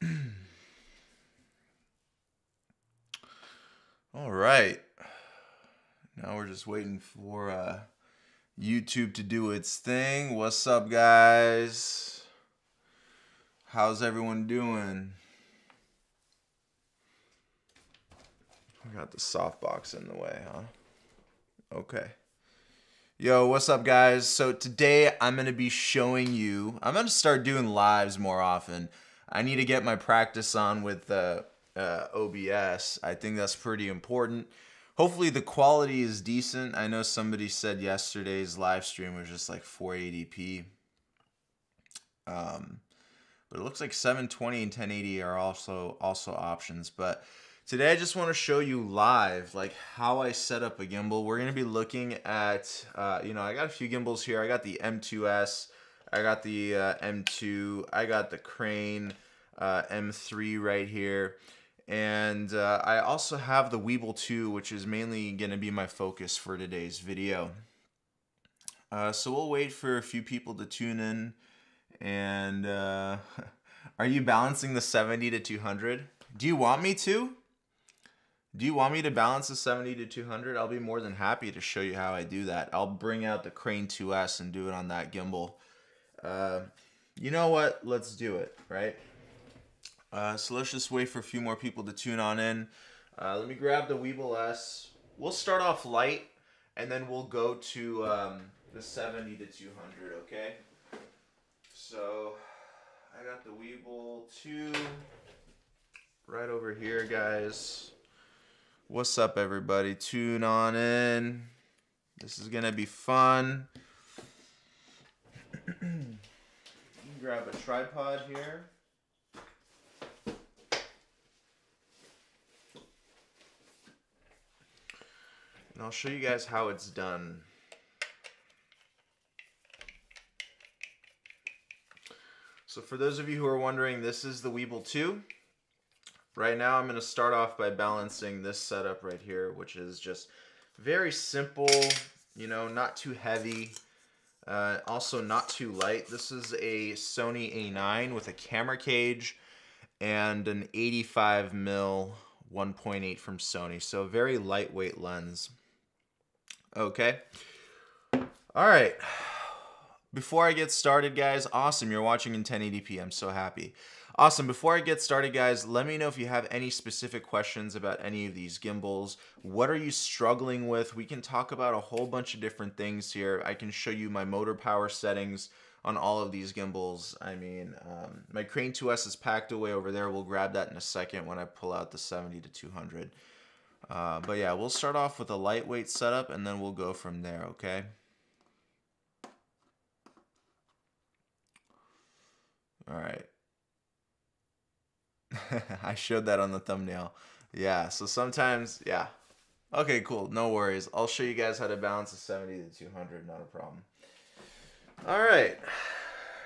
All right. Now we're just waiting for uh, YouTube to do its thing. What's up, guys? How's everyone doing? I got the softbox in the way, huh? Okay. Yo, what's up, guys? So today I'm going to be showing you, I'm going to start doing lives more often. I need to get my practice on with uh, uh, OBS. I think that's pretty important. Hopefully the quality is decent. I know somebody said yesterday's live stream was just like 480p. Um, but it looks like 720 and 1080 are also also options. But today I just want to show you live like how I set up a gimbal. We're going to be looking at, uh, you know, I got a few gimbals here. I got the M2S. I got the uh, M2. I got the Crane uh, M3 right here. And uh, I also have the Weebill 2, which is mainly going to be my focus for today's video. Uh, so we'll wait for a few people to tune in. And uh, are you balancing the 70 to 200? Do you want me to? Do you want me to balance the 70 to 200? I'll be more than happy to show you how I do that. I'll bring out the Crane 2S and do it on that gimbal. Uh, you know what? Let's do it, right? Uh, so let's just wait for a few more people to tune on in. Uh, let me grab the Weebill S. We'll start off light, and then we'll go to um, the 70 to 200, okay? So I got the Weebill 2 right over here, guys. What's up, everybody? Tune on in. This is going to be fun. Grab a tripod here. And I'll show you guys how it's done. So for those of you who are wondering, this is the Weebill 2. Right now I'm going to start off by balancing this setup right here, which is just very simple, you know, not too heavy, uh, also not too light. This is a Sony A9 with a camera cage and an 85 mil 1.8 from Sony. So very lightweight lens. Okay. All right. Before I get started, guys, awesome. You're watching in 1080p. I'm so happy. Awesome. Before I get started, guys, let me know if you have any specific questions about any of these gimbals. What are you struggling with? We can talk about a whole bunch of different things here. I can show you my motor power settings on all of these gimbals. I mean, um, my Crane 2S is packed away over there. We'll grab that in a second when I pull out the 70 to 200. Uh, but yeah, we'll start off with a lightweight setup and then we'll go from there, okay? All right. I showed that on the thumbnail. Yeah, so sometimes, yeah. Okay, cool. No worries. I'll show you guys how to balance a 70 to 200. Not a problem. All right.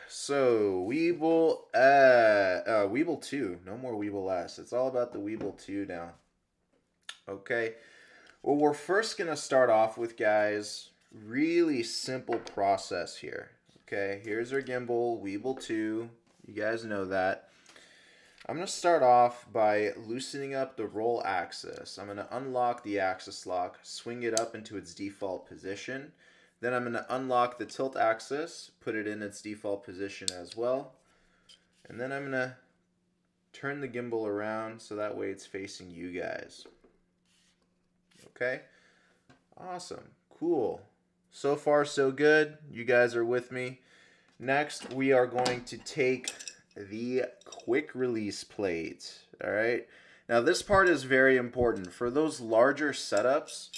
So, Weebill, uh, uh, Weebill 2. No more Weebill S. It's all about the Weebill 2 now. Okay. Well, we're first going to start off with, guys, really simple process here. Okay, here's our gimbal, Weebill 2. You guys know that. I'm going to start off by loosening up the roll axis. I'm going to unlock the axis lock, swing it up into its default position. Then I'm going to unlock the tilt axis, put it in its default position as well. And then I'm going to turn the gimbal around so that way it's facing you guys. Okay? Awesome. Cool. So far, so good. You guys are with me. Next, we are going to take the quick release plate. All right. Now, this part is very important. For those larger setups,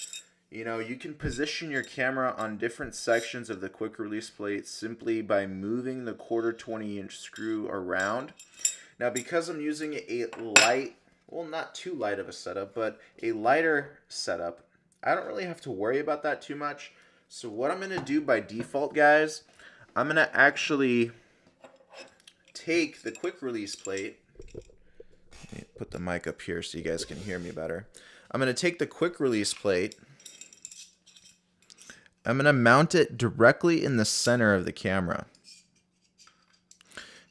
you know, you can position your camera on different sections of the quick release plate simply by moving the quarter 20 inch screw around. Now, because I'm using a light, well, not too light of a setup, but a lighter setup, I don't really have to worry about that too much. So what I'm going to do by default, guys, I'm going to actually take the quick release plate. put the mic up here so you guys can hear me better. I'm going to take the quick release plate. I'm going to mount it directly in the center of the camera.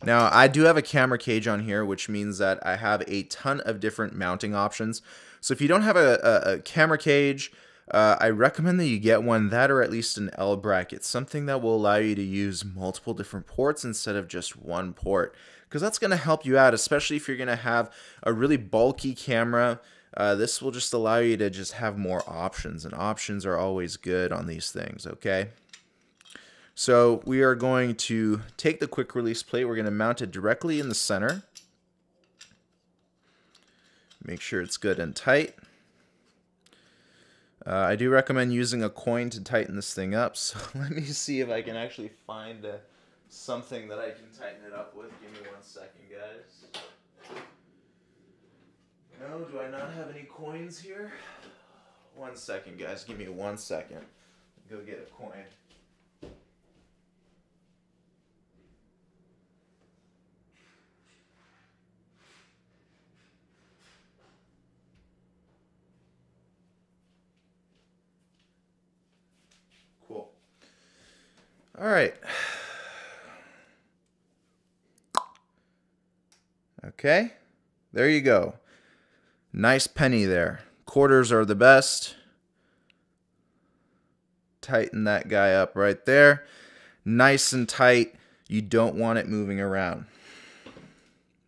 Now, I do have a camera cage on here, which means that I have a ton of different mounting options. So if you don't have a, a, a camera cage, uh, I recommend that you get one, that or at least an L bracket, something that will allow you to use multiple different ports instead of just one port. Because that's going to help you out, especially if you're going to have a really bulky camera. Uh, this will just allow you to just have more options, and options are always good on these things, okay? So we are going to take the quick release plate. We're going to mount it directly in the center. Make sure it's good and tight. Uh, I do recommend using a coin to tighten this thing up. So let me see if I can actually find uh, something that I can tighten it up with. Give me one second, guys. No, do I not have any coins here? One second, guys. Give me one second. Go get a coin. All right. Okay. There you go. Nice penny there. Quarters are the best. Tighten that guy up right there. Nice and tight. You don't want it moving around.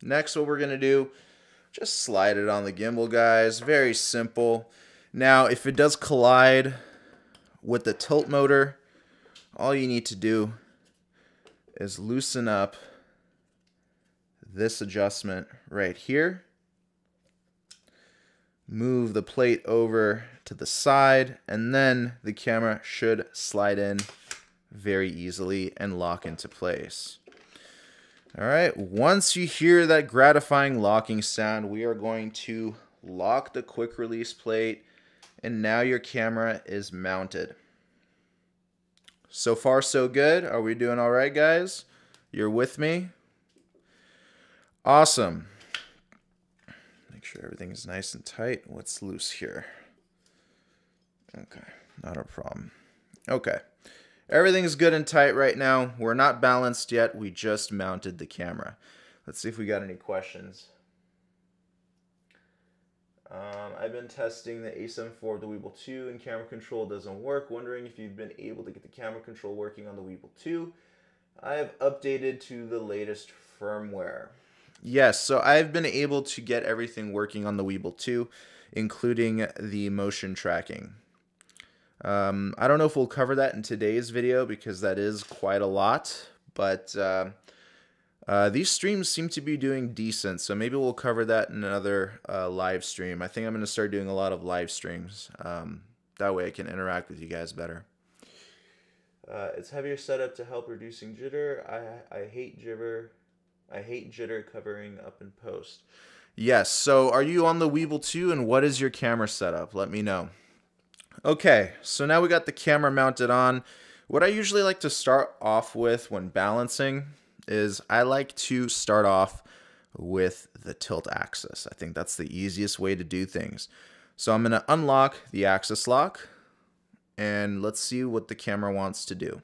Next, what we're going to do, just slide it on the gimbal, guys. Very simple. Now, if it does collide with the tilt motor, all you need to do is loosen up this adjustment right here. Move the plate over to the side and then the camera should slide in very easily and lock into place. All right, once you hear that gratifying locking sound, we are going to lock the quick release plate and now your camera is mounted. So far, so good. Are we doing all right, guys? You're with me? Awesome. Make sure everything is nice and tight. What's loose here? Okay, not a problem. Okay. Everything's good and tight right now. We're not balanced yet. We just mounted the camera. Let's see if we got any questions. Um, I've been testing the A7 of the Weebill 2 and camera control doesn't work. Wondering if you've been able to get the camera control working on the Weebill 2. I have updated to the latest firmware. Yes, so I've been able to get everything working on the Weebill 2, including the motion tracking. Um, I don't know if we'll cover that in today's video because that is quite a lot, but uh, uh, these streams seem to be doing decent, so maybe we'll cover that in another uh, live stream. I think I'm going to start doing a lot of live streams. Um, that way I can interact with you guys better. Uh, it's heavier setup to help reducing jitter. I, I hate jitter. I hate jitter covering up in post. Yes, so are you on the Weebill 2 and what is your camera setup? Let me know. Okay, so now we got the camera mounted on. What I usually like to start off with when balancing is I like to start off with the tilt axis. I think that's the easiest way to do things. So I'm going to unlock the axis lock and let's see what the camera wants to do.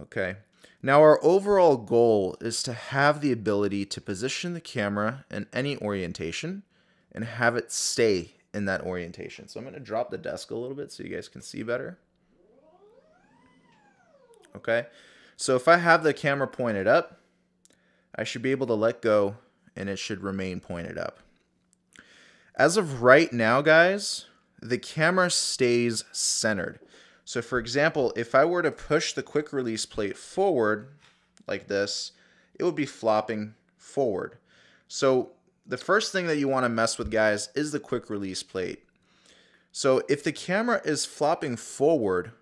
Okay. Now our overall goal is to have the ability to position the camera in any orientation and have it stay in that orientation. So I'm going to drop the desk a little bit so you guys can see better. Okay. So if I have the camera pointed up, I should be able to let go and it should remain pointed up. As of right now, guys, the camera stays centered. So for example, if I were to push the quick release plate forward like this, it would be flopping forward. So the first thing that you want to mess with, guys, is the quick release plate. So if the camera is flopping forward,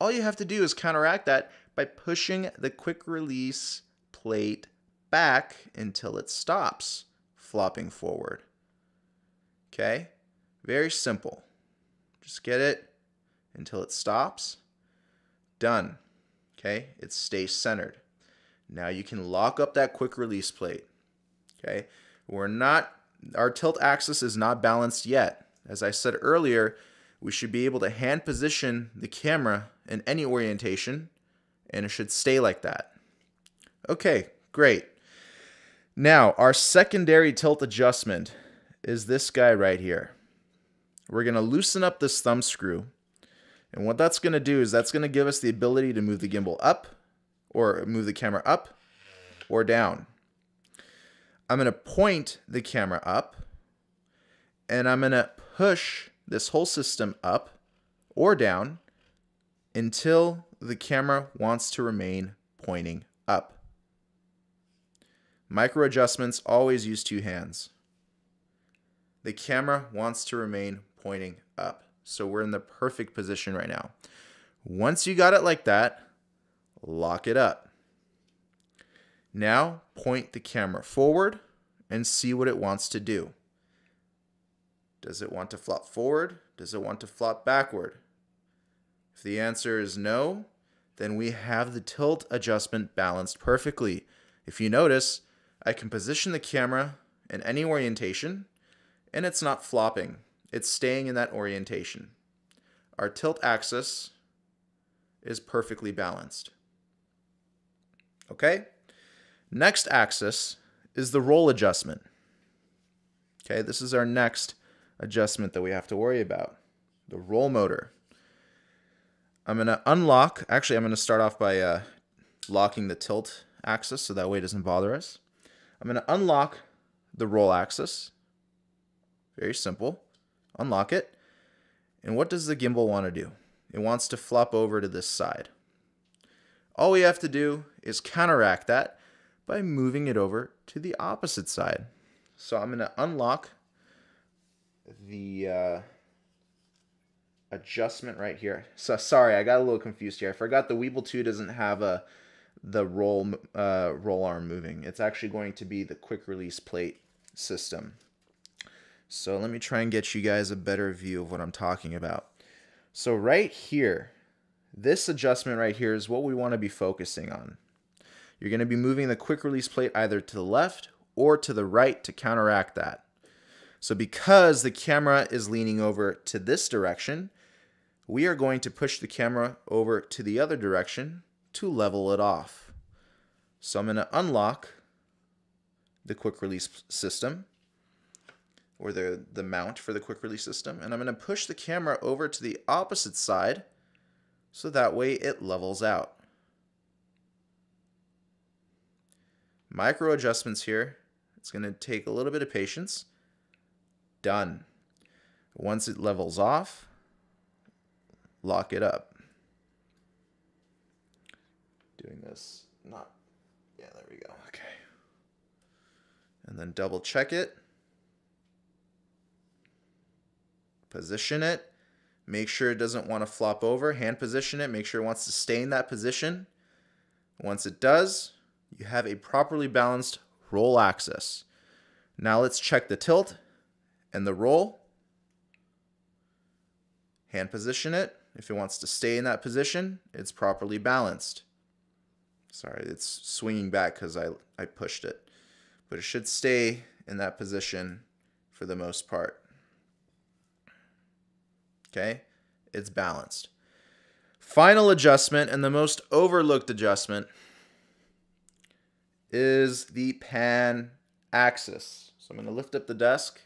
all you have to do is counteract that by pushing the quick release plate back until it stops flopping forward. Okay? Very simple. Just get it until it stops. Done. Okay? It stays centered. Now you can lock up that quick release plate. Okay? We're not, our tilt axis is not balanced yet. As I said earlier, we should be able to hand position the camera in any orientation and it should stay like that. Okay, Great. Now, our secondary tilt adjustment is this guy right here. We're going to loosen up this thumb screw. And what that's going to do is that's going to give us the ability to move the gimbal up or move the camera up or down. I'm going to point the camera up and I'm going to push this whole system up or down until the camera wants to remain pointing up. Micro adjustments always use two hands. The camera wants to remain pointing up. So we're in the perfect position right now. Once you got it like that, lock it up. Now point the camera forward and see what it wants to do. Does it want to flop forward? Does it want to flop backward? If the answer is no, then we have the tilt adjustment balanced perfectly. If you notice, I can position the camera in any orientation and it's not flopping. It's staying in that orientation. Our tilt axis is perfectly balanced. Okay? Next axis is the roll adjustment. Okay, this is our next adjustment that we have to worry about. The roll motor. I'm going to unlock, actually I'm going to start off by uh, locking the tilt axis so that way it doesn't bother us. I'm going to unlock the roll axis. Very simple. Unlock it. And what does the gimbal want to do? It wants to flop over to this side. All we have to do is counteract that by moving it over to the opposite side. So I'm going to unlock the uh, adjustment right here. So sorry, I got a little confused here. I forgot the Weebill 2 doesn't have a the roll uh, roll arm moving. It's actually going to be the quick release plate system. So let me try and get you guys a better view of what I'm talking about. So right here, this adjustment right here is what we want to be focusing on. You're going to be moving the quick release plate either to the left or to the right to counteract that. So because the camera is leaning over to this direction, we are going to push the camera over to the other direction to level it off. So I'm going to unlock the quick release system or the, the mount for the quick release system. And I'm going to push the camera over to the opposite side so that way it levels out. Micro adjustments here. It's going to take a little bit of patience. Done. Once it levels off, lock it up. Doing this, not, yeah, there we go. Okay. And then double check it. Position it. Make sure it doesn't want to flop over. Hand position it. Make sure it wants to stay in that position. Once it does, you have a properly balanced roll axis. Now let's check the tilt and the roll. Hand position it. If it wants to stay in that position, it's properly balanced. Sorry, it's swinging back because I, I pushed it. But it should stay in that position for the most part. Okay, it's balanced. Final adjustment and the most overlooked adjustment is the pan axis. So I'm going to lift up the desk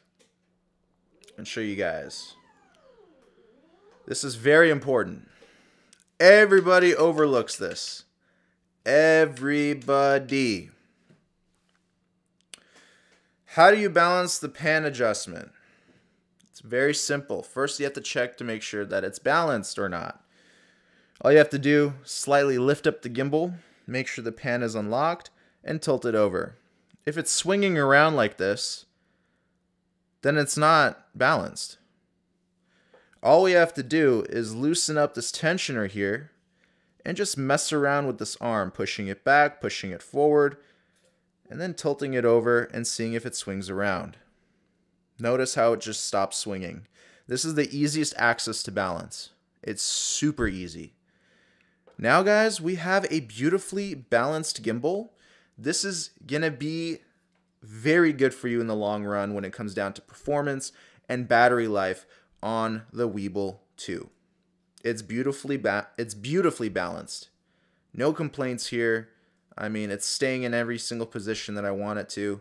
and show you guys. This is very important. Everybody overlooks this. Everybody. How do you balance the pan adjustment? It's very simple. First, you have to check to make sure that it's balanced or not. All you have to do, slightly lift up the gimbal, make sure the pan is unlocked, and tilt it over. If it's swinging around like this, then it's not balanced. All we have to do is loosen up this tensioner here and just mess around with this arm, pushing it back, pushing it forward, and then tilting it over and seeing if it swings around. Notice how it just stops swinging. This is the easiest axis to balance. It's super easy. Now guys, we have a beautifully balanced gimbal this is to be very good for you in the long run when it comes down to performance and battery life on the Weebill 2. It's beautifully ba- it's beautifully balanced. No complaints here. I mean, it's staying in every single position that I want it to.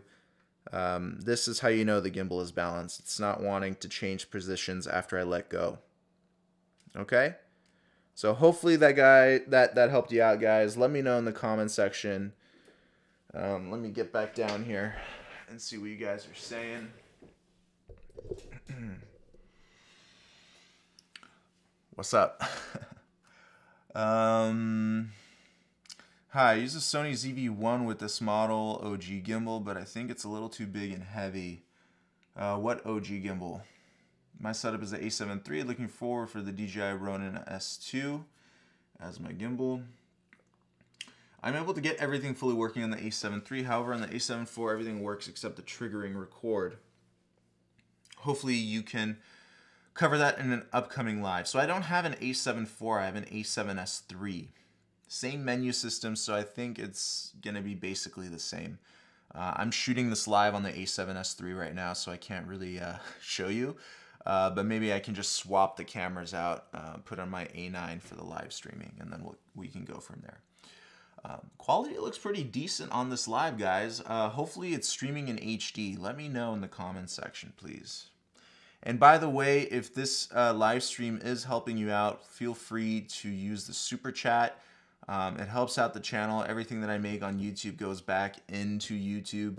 Um, this is how you know the gimbal is balanced. It's not wanting to change positions after I let go. Okay? So hopefully that guy that that helped you out, guys. Let me know in the comment section. Um, let me get back down here and see what you guys are saying. What's up? um, hi, I use a Sony ZV-1 with this model OG gimbal, but I think it's a little too big and heavy. Uh, what OG gimbal? My setup is the A7 III, looking forward for the DJI Ronin S2 as my gimbal. I'm able to get everything fully working on the A7 III, however on the A7 IV everything works except the triggering record. Hopefully you can cover that in an upcoming live. So I don't have an A7 IV, I have an A7S III. Same menu system, so I think it's gonna be basically the same. Uh, I'm shooting this live on the A7S III right now, so I can't really uh, show you. Uh, but maybe I can just swap the cameras out, uh, put on my A9 for the live streaming, and then we'll, we can go from there. Um, quality looks pretty decent on this live, guys. Uh, hopefully it's streaming in HD. Let me know in the comments section, please. And by the way, if this uh, live stream is helping you out, feel free to use the super chat. Um, it helps out the channel. Everything that I make on YouTube goes back into YouTube.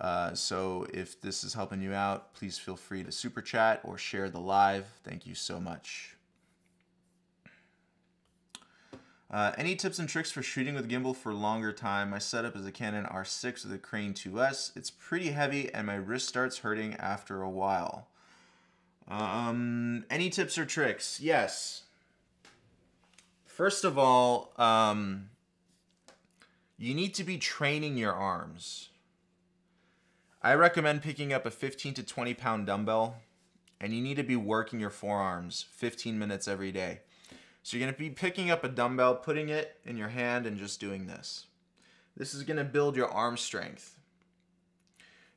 Uh, so if this is helping you out, please feel free to super chat or share the live. Thank you so much. Uh, any tips and tricks for shooting with gimbal for longer time? My setup is a Canon R6 with a Crane 2S. It's pretty heavy and my wrist starts hurting after a while. Um, any tips or tricks? Yes. First of all, um, you need to be training your arms. I recommend picking up a 15 to 20 pound dumbbell and you need to be working your forearms 15 minutes every day. So you're going to be picking up a dumbbell, putting it in your hand and just doing this. This is going to build your arm strength.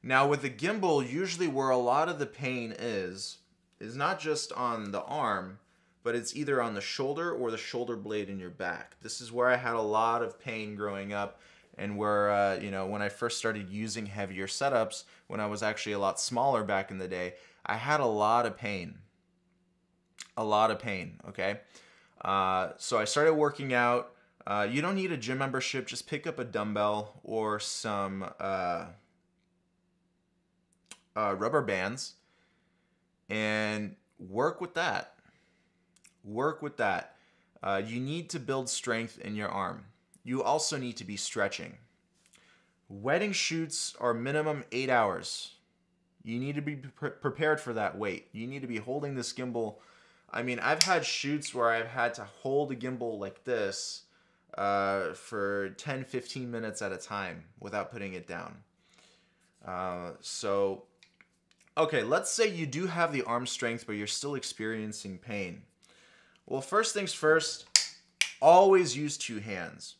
Now with the gimbal, usually where a lot of the pain is, is not just on the arm, but it's either on the shoulder or the shoulder blade in your back. This is where I had a lot of pain growing up and where uh, you know when I first started using heavier setups when I was actually a lot smaller back in the day I had a lot of pain. A lot of pain okay? Uh, so I started working out. Uh, you don't need a gym membership. Just pick up a dumbbell or some uh, uh, rubber bands and work with that work with that uh, you need to build strength in your arm you also need to be stretching. Wedding shoots are minimum eight hours. You need to be pre prepared for that weight. You need to be holding this gimbal. I mean, I've had shoots where I've had to hold a gimbal like this uh, for 10, 15 minutes at a time without putting it down. Uh, so, okay, let's say you do have the arm strength, but you're still experiencing pain. Well, first things first, always use two hands.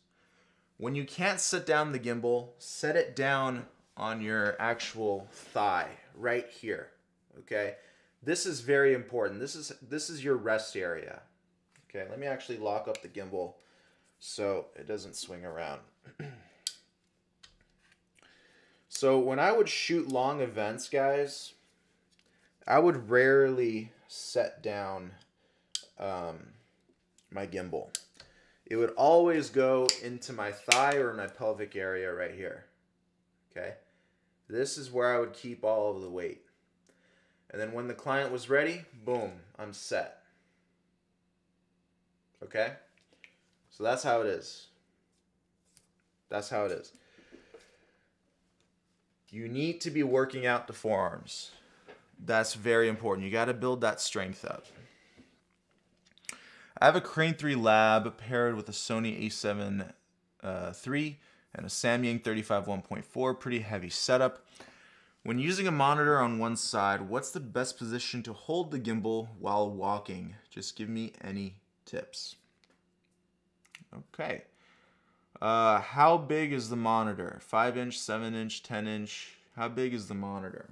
When you can't set down the gimbal, set it down on your actual thigh right here. Okay? This is very important. This is this is your rest area. Okay, let me actually lock up the gimbal so it doesn't swing around. so when I would shoot long events, guys, I would rarely set down um, my gimbal it would always go into my thigh or my pelvic area right here. Okay. This is where I would keep all of the weight. And then when the client was ready, boom, I'm set. Okay? So that's how it is. That's how it is. You need to be working out the forearms. That's very important. You got to build that strength up. I have a Crane 3 Lab paired with a Sony a7 uh, III and a Samyang 35 1.4. Pretty heavy setup. When using a monitor on one side, what's the best position to hold the gimbal while walking? Just give me any tips. Okay. Uh, how big is the monitor? 5 inch, 7 inch, 10 inch? How big is the monitor?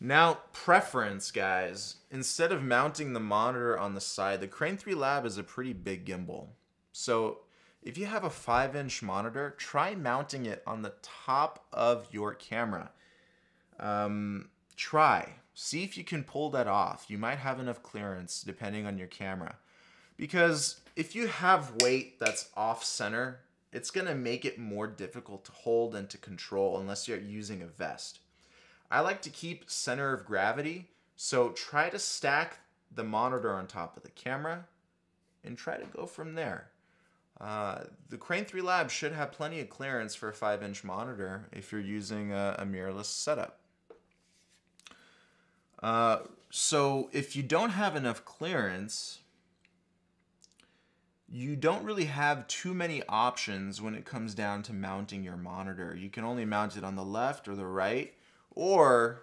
Now, preference, guys. Instead of mounting the monitor on the side, the Crane 3 Lab is a pretty big gimbal. So if you have a 5 inch monitor, try mounting it on the top of your camera. Um, try. See if you can pull that off. You might have enough clearance depending on your camera. Because if you have weight that's off center, it's going to make it more difficult to hold and to control unless you're using a vest. I like to keep center of gravity, so try to stack the monitor on top of the camera and try to go from there. Uh, the Crane 3 Lab should have plenty of clearance for a 5 inch monitor if you're using a, a mirrorless setup. Uh, so if you don't have enough clearance, you don't really have too many options when it comes down to mounting your monitor. You can only mount it on the left or the right, or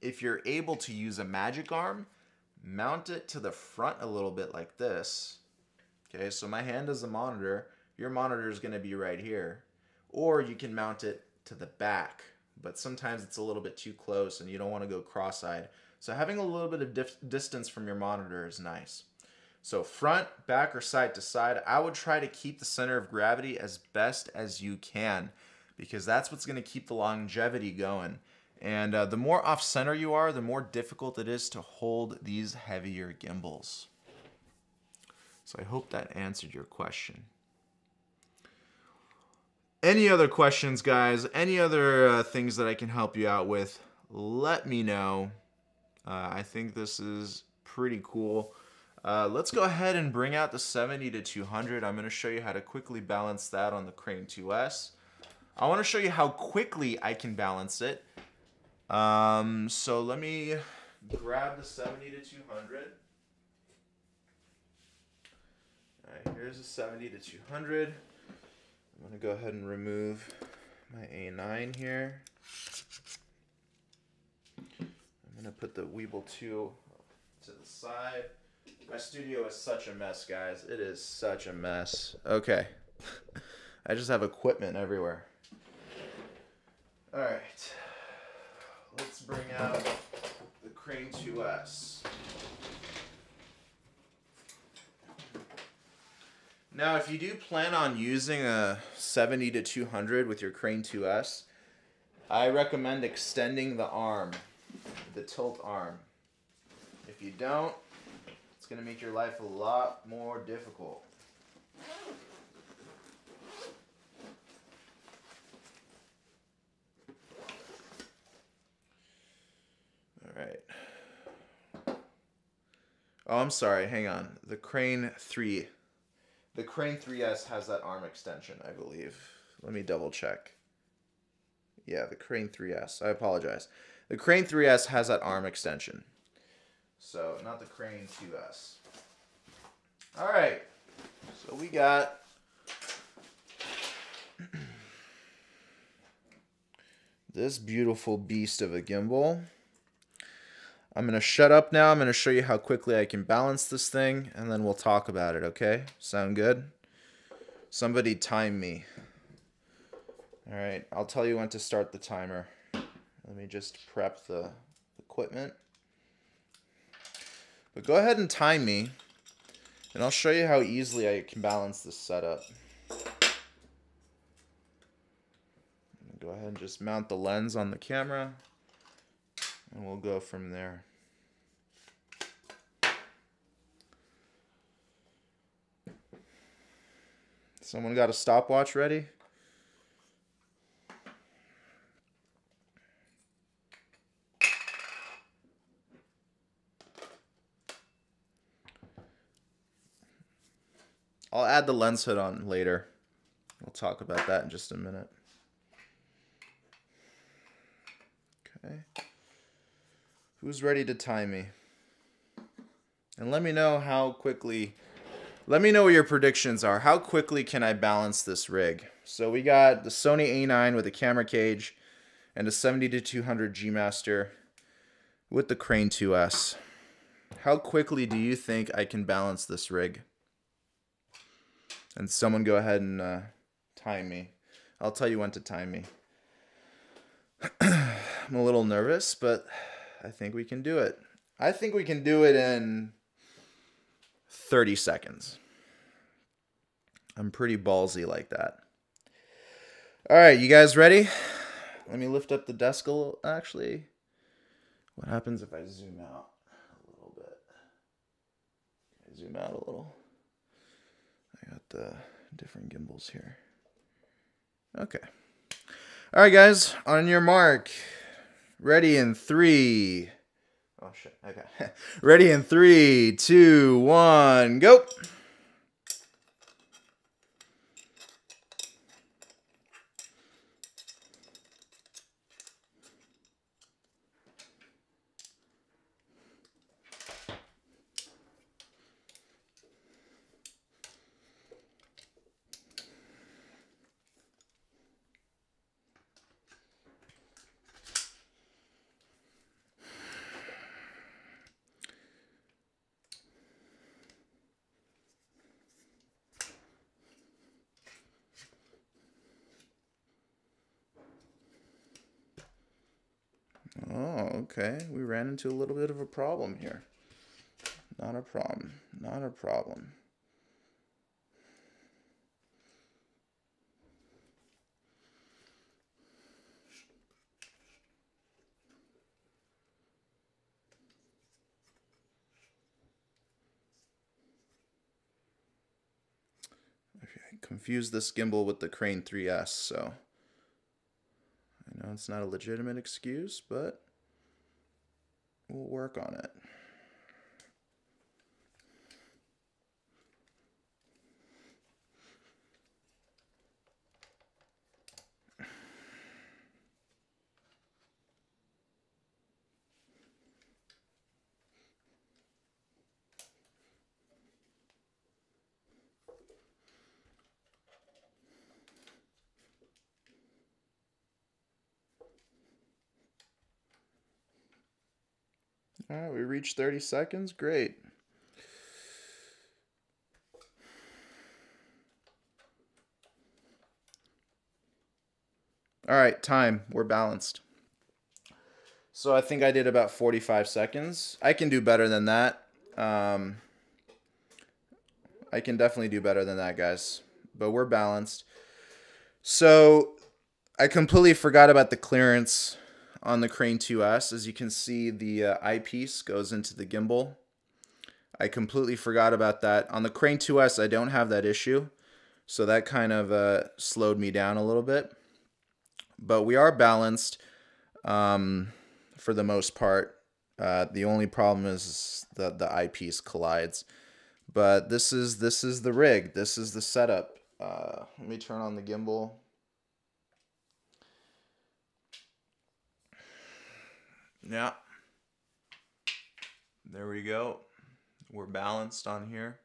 if you're able to use a magic arm, mount it to the front a little bit like this. Okay, so my hand is the monitor. Your monitor is going to be right here. Or you can mount it to the back, but sometimes it's a little bit too close and you don't want to go cross-eyed. So having a little bit of distance from your monitor is nice. So front, back, or side to side, I would try to keep the center of gravity as best as you can because that's what's going to keep the longevity going. And uh, the more off center you are, the more difficult it is to hold these heavier gimbals. So I hope that answered your question. Any other questions, guys? Any other uh, things that I can help you out with? Let me know. Uh, I think this is pretty cool. Uh, let's go ahead and bring out the 70 to 200. I'm going to show you how to quickly balance that on the Crane 2S. I want to show you how quickly I can balance it. Um, so let me grab the 70 to 200. All right, here's the 70 to 200. I'm to go ahead and remove my A9 here. I'm to put the Weebill 2 to the side. My studio is such a mess, guys. It is such a mess. Okay. I just have equipment everywhere. All right. Let's bring out the Crane 2S. Now, if you do plan on using a 70 to 200 with your Crane 2S, I recommend extending the arm, the tilt arm. If you don't, it's going to make your life a lot more difficult. Right. Oh, I'm sorry. Hang on. The Crane 3. The Crane 3S has that arm extension, I believe. Let me double check. Yeah, the Crane 3S. I apologize. The Crane 3S has that arm extension. So not the Crane 2S. All right. So we got this beautiful beast of a gimbal. I'm going to shut up now. I'm going to show you how quickly I can balance this thing, and then we'll talk about it, okay? Sound good? Somebody time me. All right, I'll tell you when to start the timer. Let me just prep the equipment. But go ahead and time me, and I'll show you how easily I can balance this setup. Go ahead and just mount the lens on the camera, and we'll go from there. Someone got a stopwatch ready? I'll add the lens hood on later. We'll talk about that in just a minute. Okay. Who's ready to tie me? And let me know how quickly, let me know what your predictions are. How quickly can I balance this rig? So we got the Sony A9 with a camera cage and a 70 to 200 G Master with the Crane 2S. How quickly do you think I can balance this rig? and someone go ahead and uh, time me. I'll tell you when to time me. I'm a little nervous, but I think we can do it. I think we can do it in 30 seconds. I'm pretty ballsy like that. All right, you guys ready? Let me lift up the desk a little. Actually, what happens if I zoom out a little bit? Zoom out a little. I got the different gimbals here. Okay. All right, guys, on your mark. Ready in three. Oh, shit. Okay. Ready in three, two, one, go. Oh, okay. We ran into a little bit of a problem here. Not a problem. Not a problem. Confused this gimbal with the Crane 3S, so I know it's not a legitimate excuse, but we'll work on it. All right, we reached 30 seconds. Great. All right, time. We're balanced. So I think I did about 45 seconds. I can do better than that. Um, I can definitely do better than that, guys. But we're balanced. So I completely forgot about the clearance on the Crane 2S. As you can see, the uh, eyepiece goes into the gimbal. I completely forgot about that. On the Crane 2S, I don't have that issue. So that kind of uh, slowed me down a little bit. But we are balanced um, for the most part. Uh, the only problem is that the eyepiece collides. But this is this is the rig. This is the setup. Uh, let me turn on the gimbal. Yeah. There we go. We're balanced on here.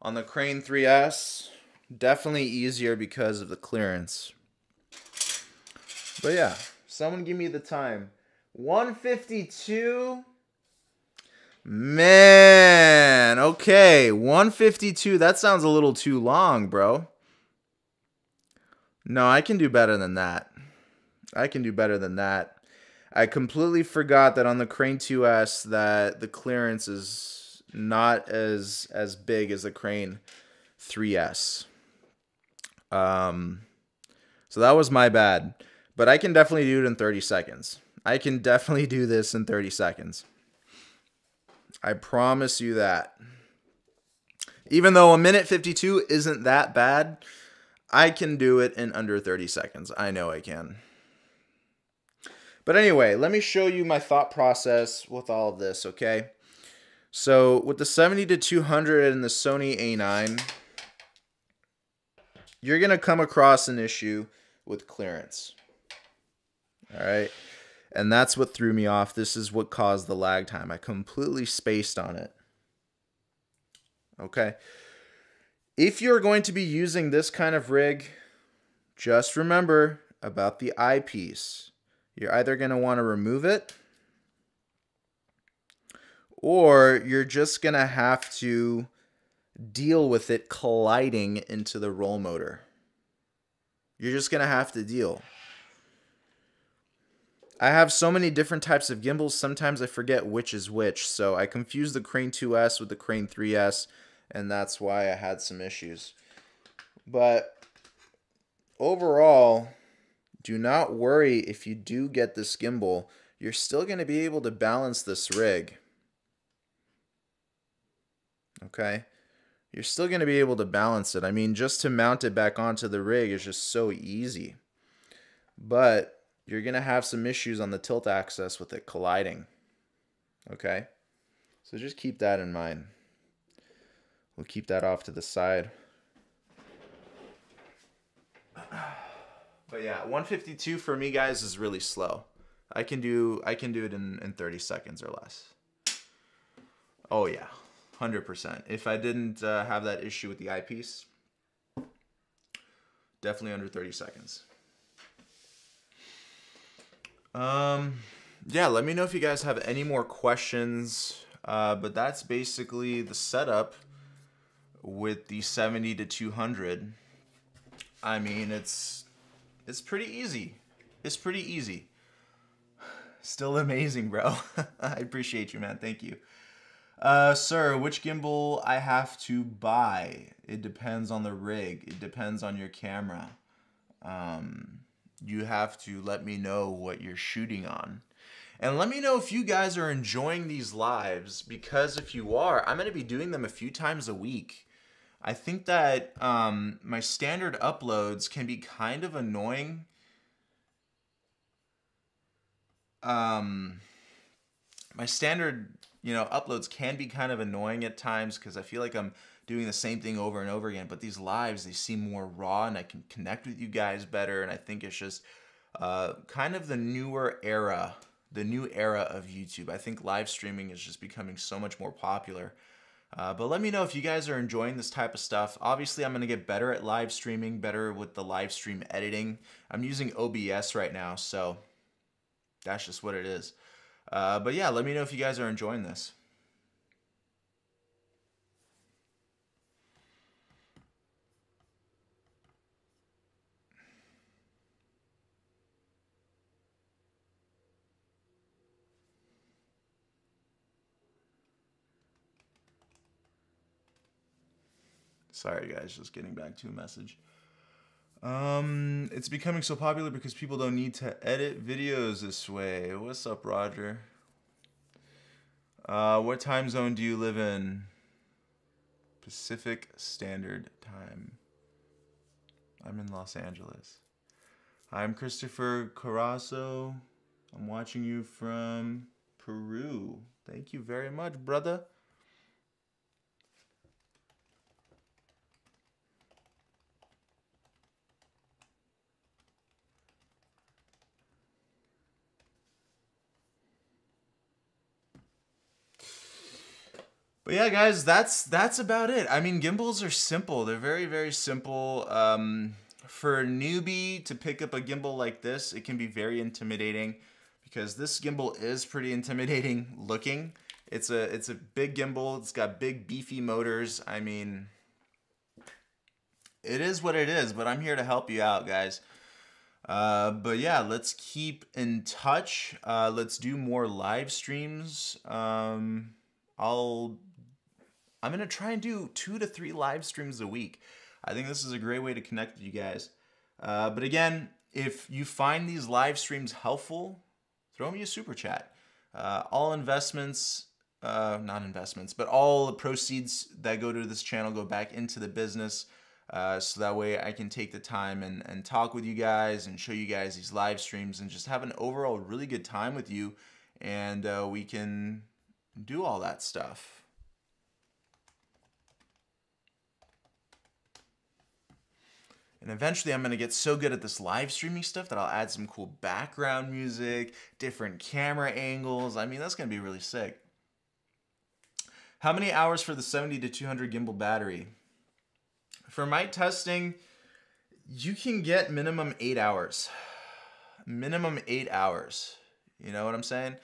On the Crane 3S, definitely easier because of the clearance. But yeah, someone give me the time. 152. Man, okay, 152. That sounds a little too long, bro. No, I can do better than that. I can do better than that. I completely forgot that on the Crane 2S that the clearance is not as as big as the Crane 3S. Um, so that was my bad. But I can definitely do it in 30 seconds. I can definitely do this in 30 seconds. I promise you that. Even though a minute 52 isn't that bad, I can do it in under 30 seconds. I know I can. But anyway, let me show you my thought process with all of this, okay? So with the 70 to 200 and the Sony A9, you're going to come across an issue with clearance. All right. And that's what threw me off. This is what caused the lag time. I completely spaced on it. Okay. If you're going to be using this kind of rig, just remember about the eyepiece. You're either going to want to remove it or you're just going to have to deal with it colliding into the roll motor. You're just going to have to deal. I have so many different types of gimbals, sometimes I forget which is which. So I confused the Crane 2S with the Crane 3S, and that's why I had some issues. But overall, do not worry if you do get this gimbal. You're still going to be able to balance this rig. Okay? You're still going to be able to balance it. I mean, just to mount it back onto the rig is just so easy. But you're going to have some issues on the tilt axis with it colliding. Okay? So just keep that in mind. We'll keep that off to the side. But yeah, 152 for me guys is really slow. I can do I can do it in, in 30 seconds or less. Oh yeah, 100%. If I didn't uh, have that issue with the eyepiece, definitely under 30 seconds. Um, yeah, let me know if you guys have any more questions. Uh, but that's basically the setup with the 70 to 200. I mean, it's it's pretty easy. It's pretty easy. Still amazing, bro. I appreciate you, man. Thank you. Uh, sir, which gimbal I have to buy? It depends on the rig. It depends on your camera. Um, you have to let me know what you're shooting on. And let me know if you guys are enjoying these lives because if you are, I'm going to be doing them a few times a week. I think that um, my standard uploads can be kind of annoying. Um, my standard, you know, uploads can be kind of annoying at times because I feel like I'm doing the same thing over and over again. But these lives, they seem more raw and I can connect with you guys better. And I think it's just uh, kind of the newer era, the new era of YouTube. I think live streaming is just becoming so much more popular. Uh, but let me know if you guys are enjoying this type of stuff. Obviously, I'm going to get better at live streaming, better with the live stream editing. I'm using OBS right now, so that's just what it is. Uh, but yeah, let me know if you guys are enjoying this. Sorry, guys, just getting back to a message. Um, it's becoming so popular because people don't need to edit videos this way. What's up, Roger? Uh, what time zone do you live in? Pacific Standard Time. I'm in Los Angeles. I'm Christopher Carasso. I'm watching you from Peru. Thank you very much, brother. But yeah, guys, that's that's about it. I mean, gimbals are simple. They're very very simple. Um, for a newbie to pick up a gimbal like this, it can be very intimidating because this gimbal is pretty intimidating looking. It's a it's a big gimbal. It's got big beefy motors. I mean, it is what it is. But I'm here to help you out, guys. Uh, but yeah, let's keep in touch. Uh, let's do more live streams. Um, I'll I'm going to try and do two to three live streams a week. I think this is a great way to connect with you guys. Uh, but again, if you find these live streams helpful, throw me a super chat. Uh, all investments, uh, not investments, but all the proceeds that go to this channel go back into the business. Uh, so that way I can take the time and, and talk with you guys and show you guys these live streams and just have an overall really good time with you. And uh, we can do all that stuff. And eventually I'm to get so good at this live streaming stuff that I'll add some cool background music, different camera angles. I mean, that's to be really sick. How many hours for the 70 to 200 gimbal battery? For mic testing, you can get minimum eight hours. Minimum eight hours. You know what I'm saying?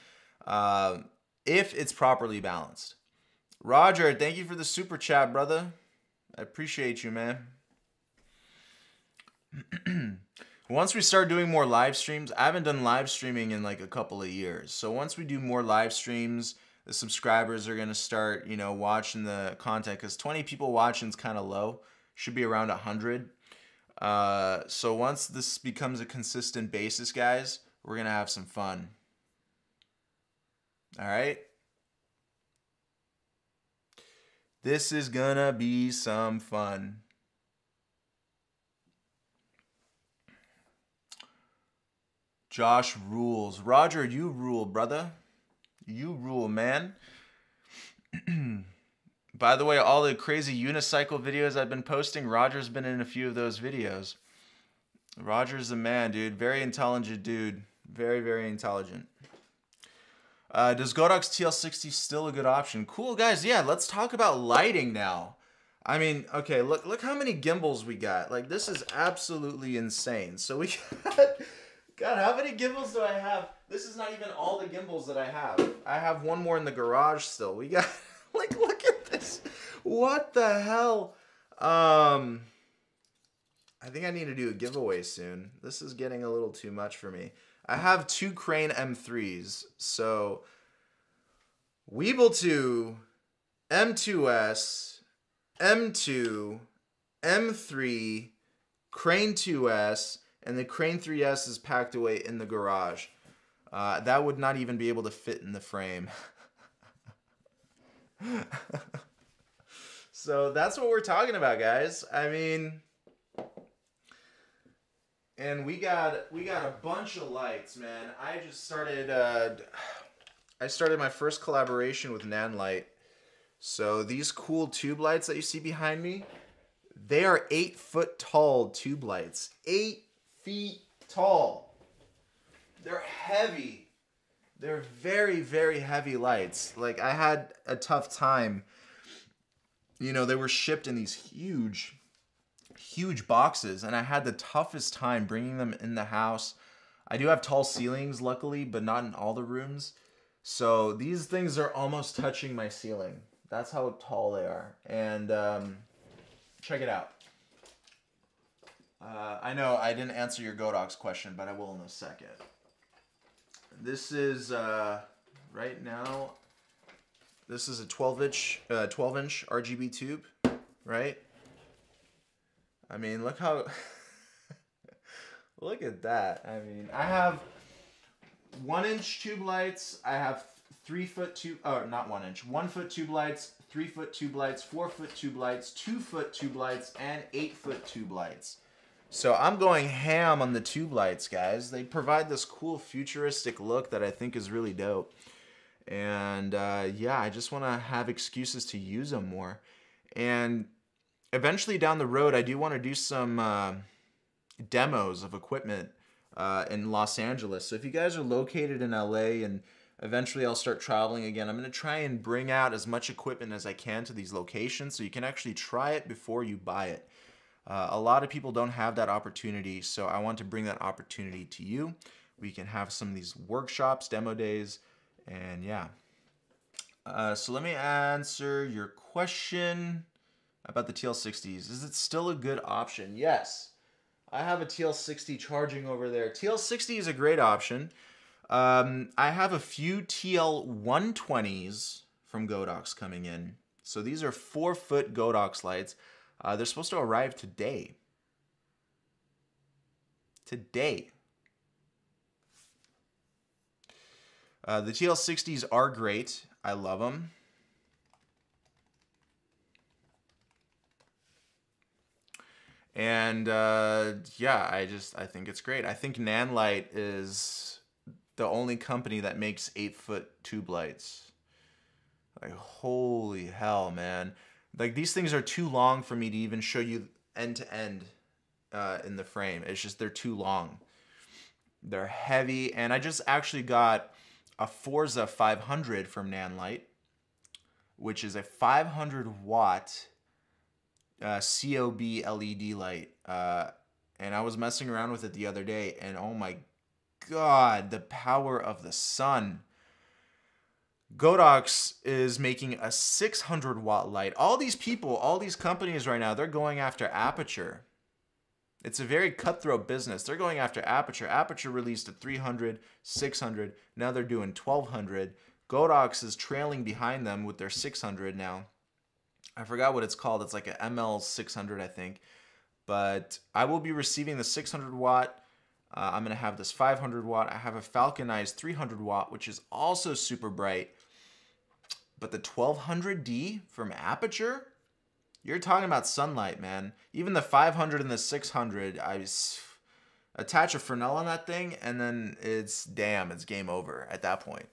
Uh, if it's properly balanced. Roger, thank you for the super chat, brother. I appreciate you, man. once we start doing more live streams, I haven't done live streaming in like a couple of years. So once we do more live streams, the subscribers are going to start, you know, watching the content because 20 people watching is kind of low. should be around 100. Uh, so once this becomes a consistent basis, guys, we're going to have some fun. All right? This is going to be some fun. Josh rules. Roger, you rule, brother. You rule, man. By the way, all the crazy unicycle videos I've been posting, Roger's been in a few of those videos. Roger's a man, dude. Very intelligent dude. Very, very intelligent. Uh, does Godox TL60 still a good option? Cool, guys. Yeah, let's talk about lighting now. I mean, okay, look look how many gimbals we got. Like, this is absolutely insane. So we got God, how many gimbals do I have? This is not even all the gimbals that I have. I have one more in the garage still. We got, like, look at this. What the hell? Um, I think I need to do a giveaway soon. This is getting a little too much for me. I have two Crane M3s. So, Weebill 2, M2S, M2, M3, Crane 2S, and the Crane 3S is packed away in the garage. Uh, that would not even be able to fit in the frame. so that's what we're talking about, guys. I mean, and we got we got a bunch of lights, man. I just started. Uh, I started my first collaboration with Nanlite. So these cool tube lights that you see behind me, they are eight foot tall tube lights. Eight feet tall. They're heavy. They're very, very heavy lights. Like, I had a tough time. You know, they were shipped in these huge, huge boxes, and I had the toughest time bringing them in the house. I do have tall ceilings, luckily, but not in all the rooms. So these things are almost touching my ceiling. That's how tall they are. And um, check it out. Uh, I know I didn't answer your Godox question, but I will in a second. This is uh, right now. This is a 12 inch, uh, 12 inch RGB tube, right? I mean, look how. look at that. I mean, I have one inch tube lights. I have three foot tube, or not one inch, one foot tube lights, three foot tube lights, four foot tube lights, two foot tube lights, and eight foot tube lights. So I'm going ham on the tube lights, guys. They provide this cool futuristic look that I think is really dope. And uh, yeah, I just want to have excuses to use them more. And eventually down the road, I do want to do some uh, demos of equipment uh, in Los Angeles. So if you guys are located in LA and eventually I'll start traveling again, I'm going to try and bring out as much equipment as I can to these locations so you can actually try it before you buy it. Uh, a lot of people don't have that opportunity, so I want to bring that opportunity to you. We can have some of these workshops, demo days, and yeah. Uh, so let me answer your question about the TL60s. Is it still a good option? Yes. I have a TL60 charging over there. TL60 is a great option. Um, I have a few TL120s from Godox coming in. So these are four foot Godox lights. Uh, they're supposed to arrive today. Today. Uh, the TL60s are great. I love them. And uh, yeah, I just I think it's great. I think Nanlite is the only company that makes eight foot tube lights. Like holy hell, man! Like these things are too long for me to even show you end to end uh, in the frame. It's just they're too long. They're heavy, and I just actually got a Forza 500 from Nanlite, which is a 500 watt uh, COB LED light. Uh, and I was messing around with it the other day, and oh my god, the power of the sun Godox is making a 600 watt light. All these people, all these companies right now, they're going after Aputure. It's a very cutthroat business. They're going after Aputure. Aputure released at 300, 600. Now they're doing 1200. Godox is trailing behind them with their 600 now. I forgot what it's called. It's like a ML600, I think. But I will be receiving the 600 watt. Uh, I'm going to have this 500 watt. I have a Falcon Eyes 300 watt, which is also super bright. But the 1200D from Aputure, you're talking about sunlight, man. Even the 500 and the 600, I attach a Fresnel on that thing, and then it's damn, it's game over at that point.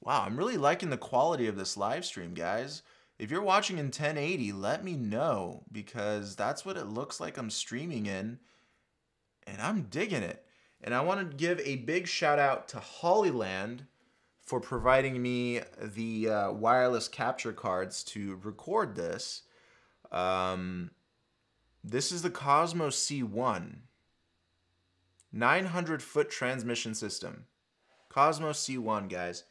Wow, I'm really liking the quality of this live stream, guys. If you're watching in 1080, let me know because that's what it looks like I'm streaming in, and I'm digging it. And I want to give a big shout out to Hollyland for providing me the uh, wireless capture cards to record this. Um, this is the Cosmos C1. 900 foot transmission system. Cosmos C1, guys.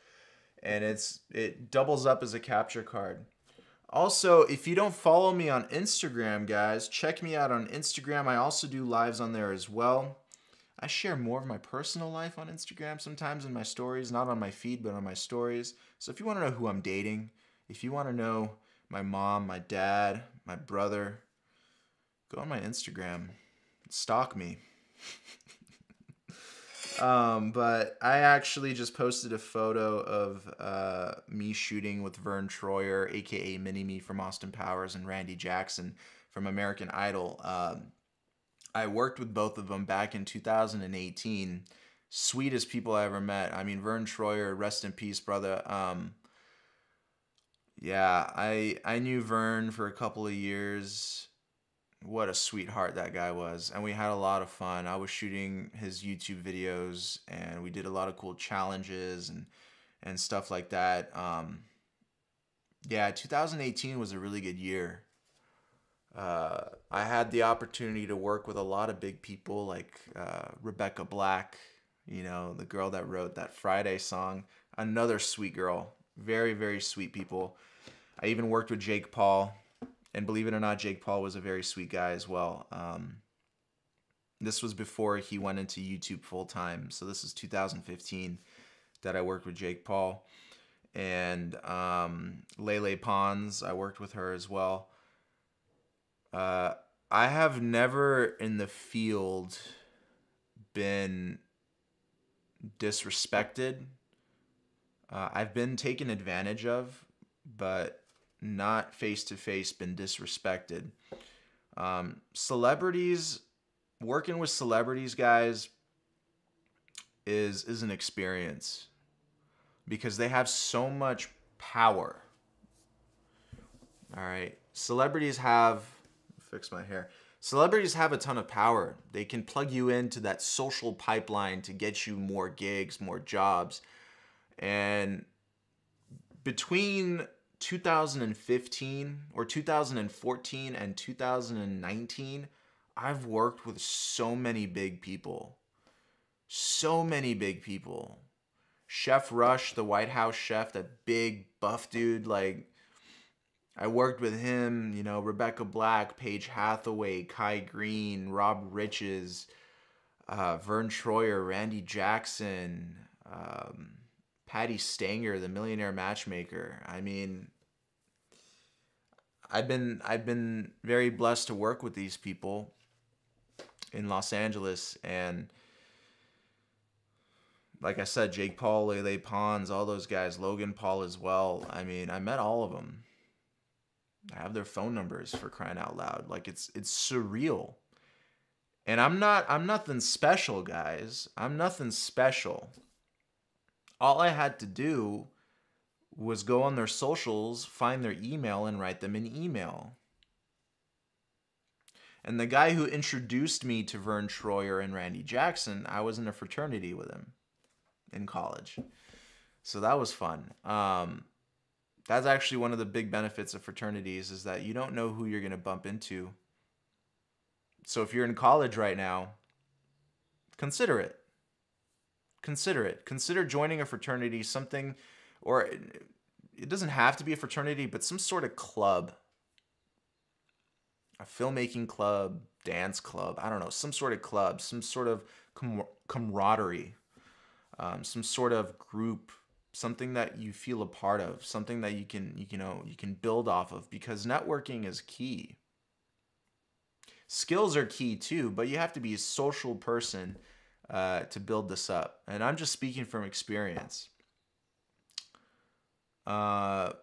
And it's it doubles up as a capture card. Also, if you don't follow me on Instagram, guys, check me out on Instagram. I also do lives on there as well. I share more of my personal life on Instagram sometimes in my stories, not on my feed, but on my stories. So if you want to know who I'm dating, if you want to know my mom, my dad, my brother, go on my Instagram, stalk me. Um, but I actually just posted a photo of uh, me shooting with Verne Troyer, aka Mini Me from Austin Powers, and Randy Jackson from American Idol. Um, I worked with both of them back in 2018. Sweetest people I ever met. I mean, Verne Troyer, rest in peace, brother. Um, yeah, I I knew Verne for a couple of years what a sweetheart that guy was and we had a lot of fun i was shooting his youtube videos and we did a lot of cool challenges and and stuff like that um yeah 2018 was a really good year uh, i had the opportunity to work with a lot of big people like uh, rebecca black you know the girl that wrote that friday song another sweet girl very very sweet people i even worked with jake paul and believe it or not, Jake Paul was a very sweet guy as well. Um, this was before he went into YouTube full time. So this is 2015 that I worked with Jake Paul. And um, Lele Pons, I worked with her as well. Uh, I have never in the field been disrespected. Uh, I've been taken advantage of, but not face to face been disrespected. Um, celebrities, working with celebrities, guys, is is an experience because they have so much power. All right, celebrities have fix my hair. Celebrities have a ton of power. They can plug you into that social pipeline to get you more gigs, more jobs. And between 2015 or 2014 and 2019, I've worked with so many big people. So many big people. Chef Rush, the White House chef, that big buff dude, like I worked with him, you know, Rebecca Black, Paige Hathaway, Kai Greene, Rob Riches, uh, Verne Troyer, Randy Jackson, um, Patti Stanger, the millionaire matchmaker. I mean, I've been I've been very blessed to work with these people in Los Angeles and like I said, Jake Paul, Lele Pons, all those guys, Logan Paul as well. I mean, I met all of them. I have their phone numbers for crying out loud. Like it's it's surreal. And I'm not I'm nothing special, guys. I'm nothing special. All I had to do was go on their socials, find their email, and write them an email. And the guy who introduced me to Verne Troyer and Randy Jackson, I was in a fraternity with him in college. So that was fun. Um, that's actually one of the big benefits of fraternities is that you don't know who you're going to bump into. So if you're in college right now, consider it. Consider it. Consider joining a fraternity, something or it doesn't have to be a fraternity, but some sort of club, a filmmaking club, dance club, I don't know, some sort of club, some sort of camaraderie, um, some sort of group something that you feel a part of, something that you can you know you can build off of because networking is key. Skills are key too, but you have to be a social person uh, to build this up. And I'm just speaking from experience. Uh,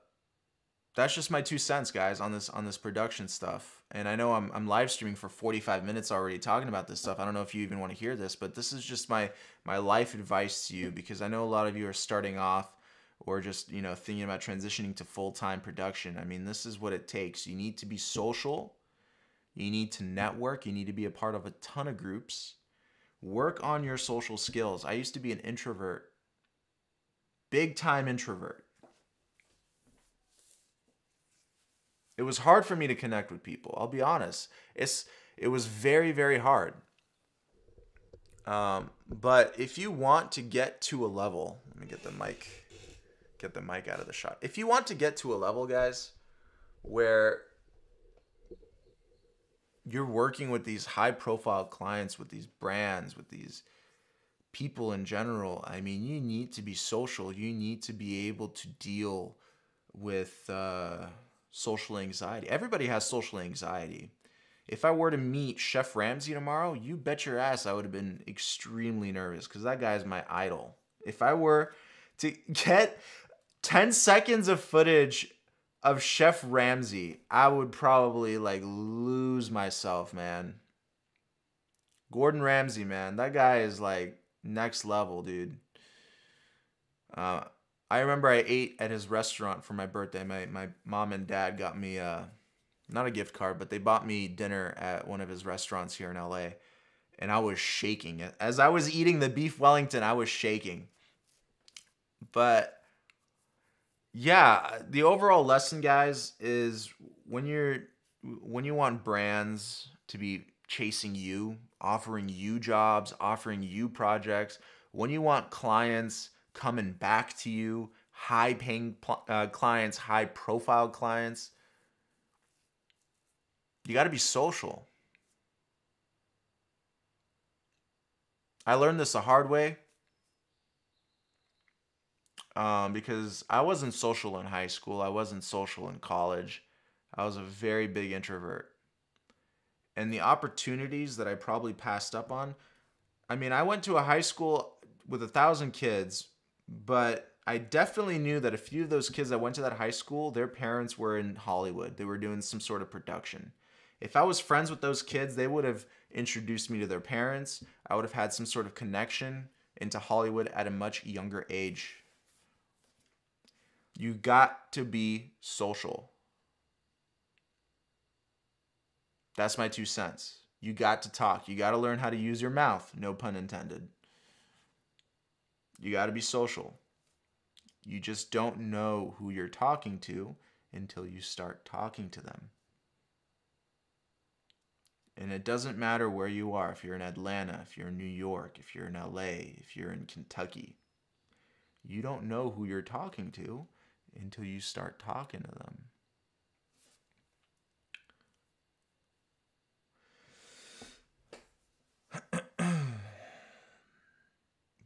that's just my two cents, guys, on this on this production stuff. And I know I'm I'm live streaming for 45 minutes already talking about this stuff. I don't know if you even want to hear this, but this is just my my life advice to you because I know a lot of you are starting off or just, you know, thinking about transitioning to full-time production. I mean, this is what it takes. You need to be social. You need to network. You need to be a part of a ton of groups. Work on your social skills. I used to be an introvert. Big time introvert It was hard for me to connect with people. I'll be honest. It's it was very very hard. Um, but if you want to get to a level, let me get the mic get the mic out of the shot. If you want to get to a level, guys, where you're working with these high profile clients, with these brands, with these people in general, I mean, you need to be social. You need to be able to deal with uh, social anxiety. Everybody has social anxiety. If I were to meet Chef Ramsay tomorrow, you bet your ass I would have been extremely nervous because that guy is my idol. If I were to get 10 seconds of footage of Chef Ramsay, I would probably like lose myself, man. Gordon Ramsay, man, that guy is like next level, dude. Uh, I remember I ate at his restaurant for my birthday. My my mom and dad got me uh not a gift card, but they bought me dinner at one of his restaurants here in LA. And I was shaking. As I was eating the beef Wellington, I was shaking. But yeah, the overall lesson guys is when you're when you want brands to be chasing you, offering you jobs, offering you projects, when you want clients coming back to you, high paying uh, clients, high profile clients. You got to be social. I learned this the hard way um, because I wasn't social in high school. I wasn't social in college. I was a very big introvert. And the opportunities that I probably passed up on, I mean, I went to a high school with a thousand kids, but I definitely knew that a few of those kids that went to that high school, their parents were in Hollywood. They were doing some sort of production. If I was friends with those kids, they would have introduced me to their parents. I would have had some sort of connection into Hollywood at a much younger age. You got to be social. That's my two cents. You got to talk. You got to learn how to use your mouth, no pun intended. You got to be social. You just don't know who you're talking to until you start talking to them. And it doesn't matter where you are, if you're in Atlanta, if you're in New York, if you're in LA, if you're in Kentucky. You don't know who you're talking to until you start talking to them.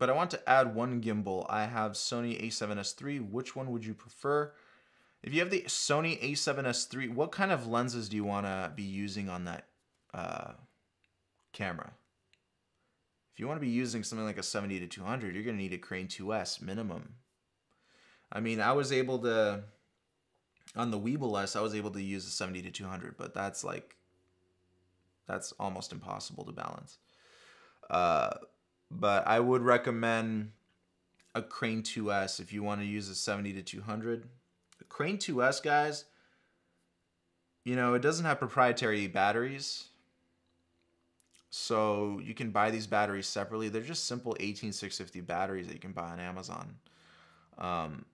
But I want to add one gimbal. I have Sony a7S III. Which one would you prefer? If you have the Sony a7S III, what kind of lenses do you want to be using on that uh, camera? If you want to be using something like a 70 to 200, you're going to need a Crane 2S minimum. I mean, I was able to, on the Weebill S, I was able to use a 70 to 200, but that's like, that's almost impossible to balance. Uh, but I would recommend a Crane 2S if you want to use a 70 to 200. The Crane 2S, guys, you know, it doesn't have proprietary batteries. So you can buy these batteries separately. They're just simple 18650 batteries that you can buy on Amazon. Um,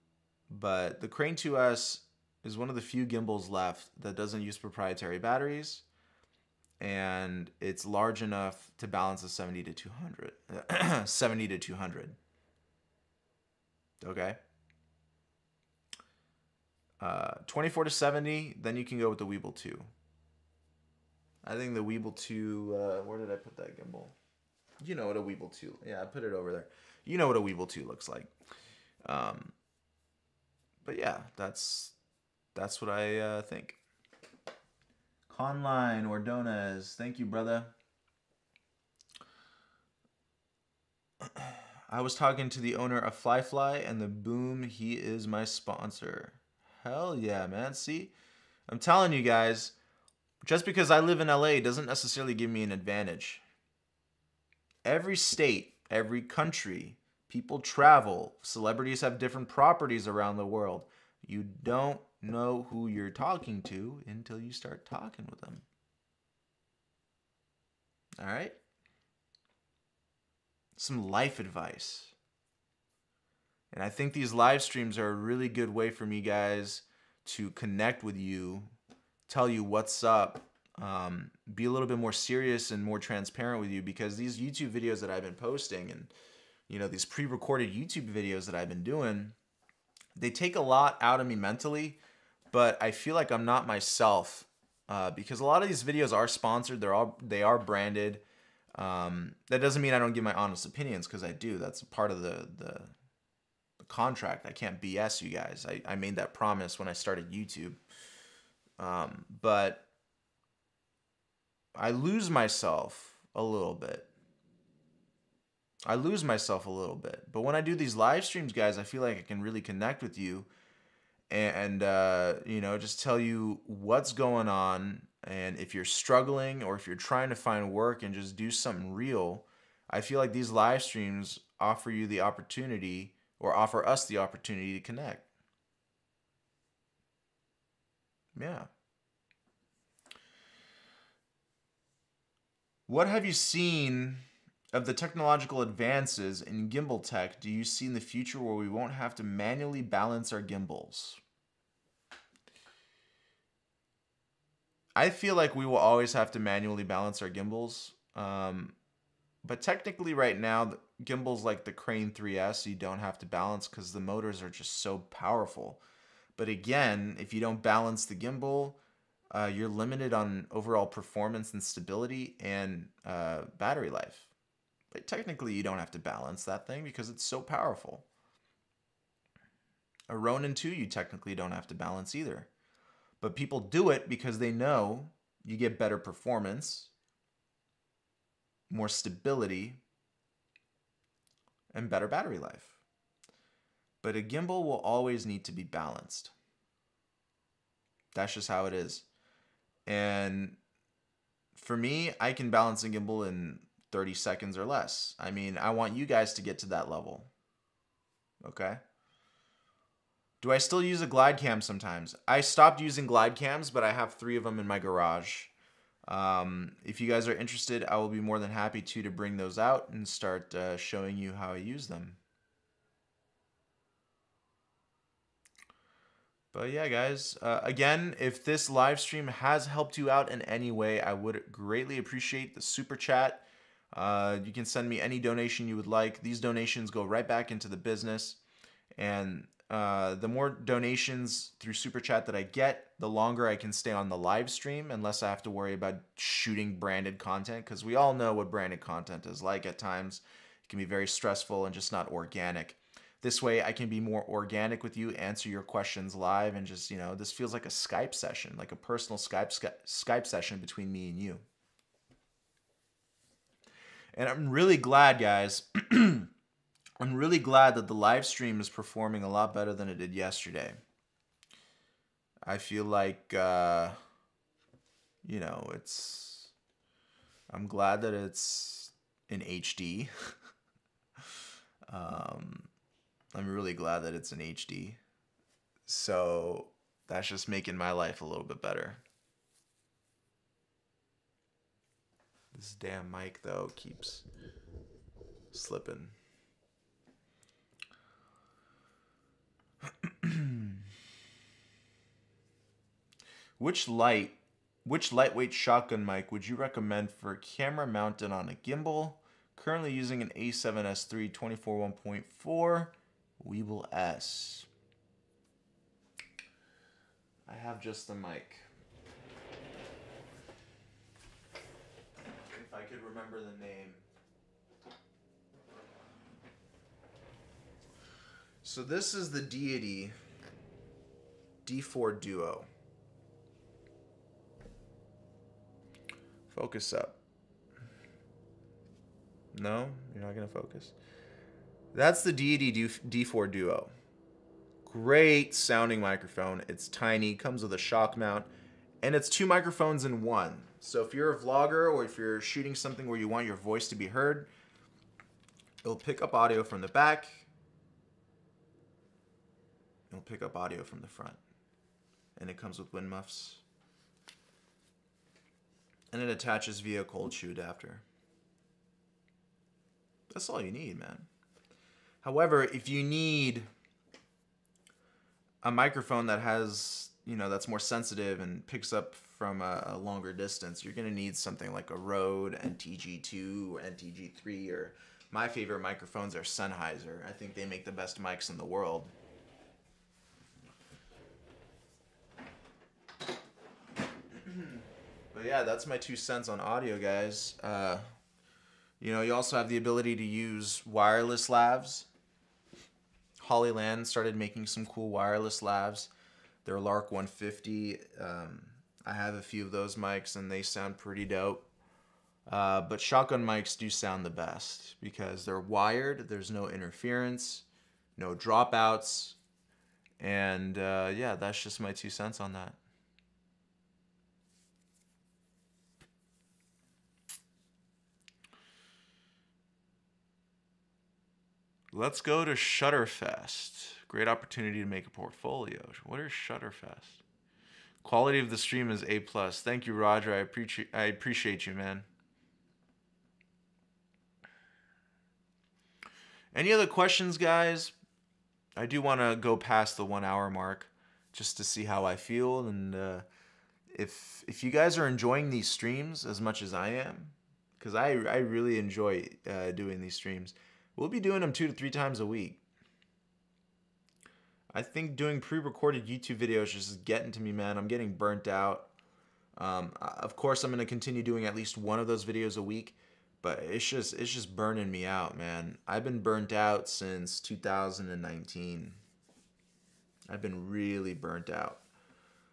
but the Crane 2S is one of the few gimbals left that doesn't use proprietary batteries and it's large enough to balance a 70 to 200 70 to 200 okay? Uh, 24 to 70 then you can go with the Weebill 2 I think the Weebill 2 uh, where did I put that gimbal? You know what a Weebill 2 yeah I put it over there. You know what a Weebill 2 looks like. Um, but yeah, that's that's what I uh, think. Conline Ordonez, thank you, brother. I was talking to the owner of FlyFly, and the boom, he is my sponsor. Hell yeah, man. See, I'm telling you guys, just because I live in LA doesn't necessarily give me an advantage. Every state, every country, people travel, celebrities have different properties around the world. You don't know who you're talking to until you start talking with them. All right? Some life advice. And I think these live streams are a really good way for me guys to connect with you, tell you what's up, um, be a little bit more serious and more transparent with you because these YouTube videos that I've been posting and you know these pre-recorded YouTube videos that I've been doing, they take a lot out of me mentally, but I feel like I'm not myself uh, because a lot of these videos are sponsored. They're all they are branded. Um, that doesn't mean I don't give my honest opinions because I do. That's part of the, the the contract. I can't BS you guys. I, I made that promise when I started YouTube. Um, but I lose myself a little bit. I lose myself a little bit. But when I do these live streams, guys, I feel like I can really connect with you and, uh, you know, just tell you what's going on. And if you're struggling or if you're trying to find work and just do something real, I feel like these live streams offer you the opportunity or offer us the opportunity to connect. Yeah. What have you seen of the technological advances in gimbal tech do you see in the future where we won't have to manually balance our gimbals? I feel like we will always have to manually balance our gimbals. Um, but technically right now, gimbals like the Crane 3S, you don't have to balance because the motors are just so powerful. But again, if you don't balance the gimbal, uh, you're limited on overall performance and stability and uh, battery life. But technically, you don't have to balance that thing because it's so powerful. A Ronin 2, you technically don't have to balance either. But people do it because they know you get better performance, more stability, and better battery life. But a gimbal will always need to be balanced. That's just how it is. And for me, I can balance a gimbal in 30 seconds or less. I mean, I want you guys to get to that level. Okay? Do I still use a glide cam sometimes? I stopped using glide cams, but I have three of them in my garage. Um, if you guys are interested, I will be more than happy to to bring those out and start uh, showing you how I use them. But yeah, guys, uh, again, if this live stream has helped you out in any way, I would greatly appreciate the super chat. Uh, you can send me any donation you would like. These donations go right back into the business. And uh, the more donations through super chat that I get, the longer I can stay on the live stream, unless I have to worry about shooting branded content. Because we all know what branded content is like at times. It can be very stressful and just not organic. This way I can be more organic with you, answer your questions live, and just, you know, this feels like a Skype session, like a personal Skype, Skype session between me and you. And I'm really glad, guys. I'm really glad that the live stream is performing a lot better than it did yesterday. I feel like, uh, you know, it's. I'm glad that it's in HD. um, I'm really glad that it's in HD. So that's just making my life a little bit better. This damn mic, though, keeps slipping. which light, which lightweight shotgun mic would you recommend for a camera mounted on a gimbal? Currently using an A7S III 24 1.4 Weebill S. I have just the mic. If I could remember the name. So this is the Deity D4 Duo. Focus up. No, you're not going to focus. That's the Deity D4 Duo. Great sounding microphone. It's tiny, comes with a shock mount, and it's two microphones in one. So if you're a vlogger or if you're shooting something where you want your voice to be heard, it'll pick up audio from the back. It'll pick up audio from the front. And it comes with wind muffs. And it attaches via cold shoe adapter. That's all you need, man. However, if you need a microphone that has, you know, that's more sensitive and picks up from a, a longer distance, you're going to need something like a Rode NTG2 or NTG3 or my favorite microphones are Sennheiser. I think they make the best mics in the world. but yeah, that's my two cents on audio, guys. Uh, you know, you also have the ability to use wireless lavs. Hollyland started making some cool wireless lavs. Their Lark 150. Um, I have a few of those mics and they sound pretty dope. Uh, but shotgun mics do sound the best because they're wired, there's no interference, no dropouts, and uh, yeah, that's just my two cents on that. Let's go to Shutterfest. Great opportunity to make a portfolio. What is Shutterfest? Quality of the stream is A plus. Thank you, Roger. I appreciate I appreciate you, man. Any other questions, guys? I do want to go past the one hour mark just to see how I feel and uh, if if you guys are enjoying these streams as much as I am, because I I really enjoy uh, doing these streams. We'll be doing them two to three times a week. I think doing pre-recorded YouTube videos just getting to me, man. I'm getting burnt out. Um, of course, I'm gonna continue doing at least one of those videos a week, but it's just it's just burning me out, man. I've been burnt out since 2019. I've been really burnt out.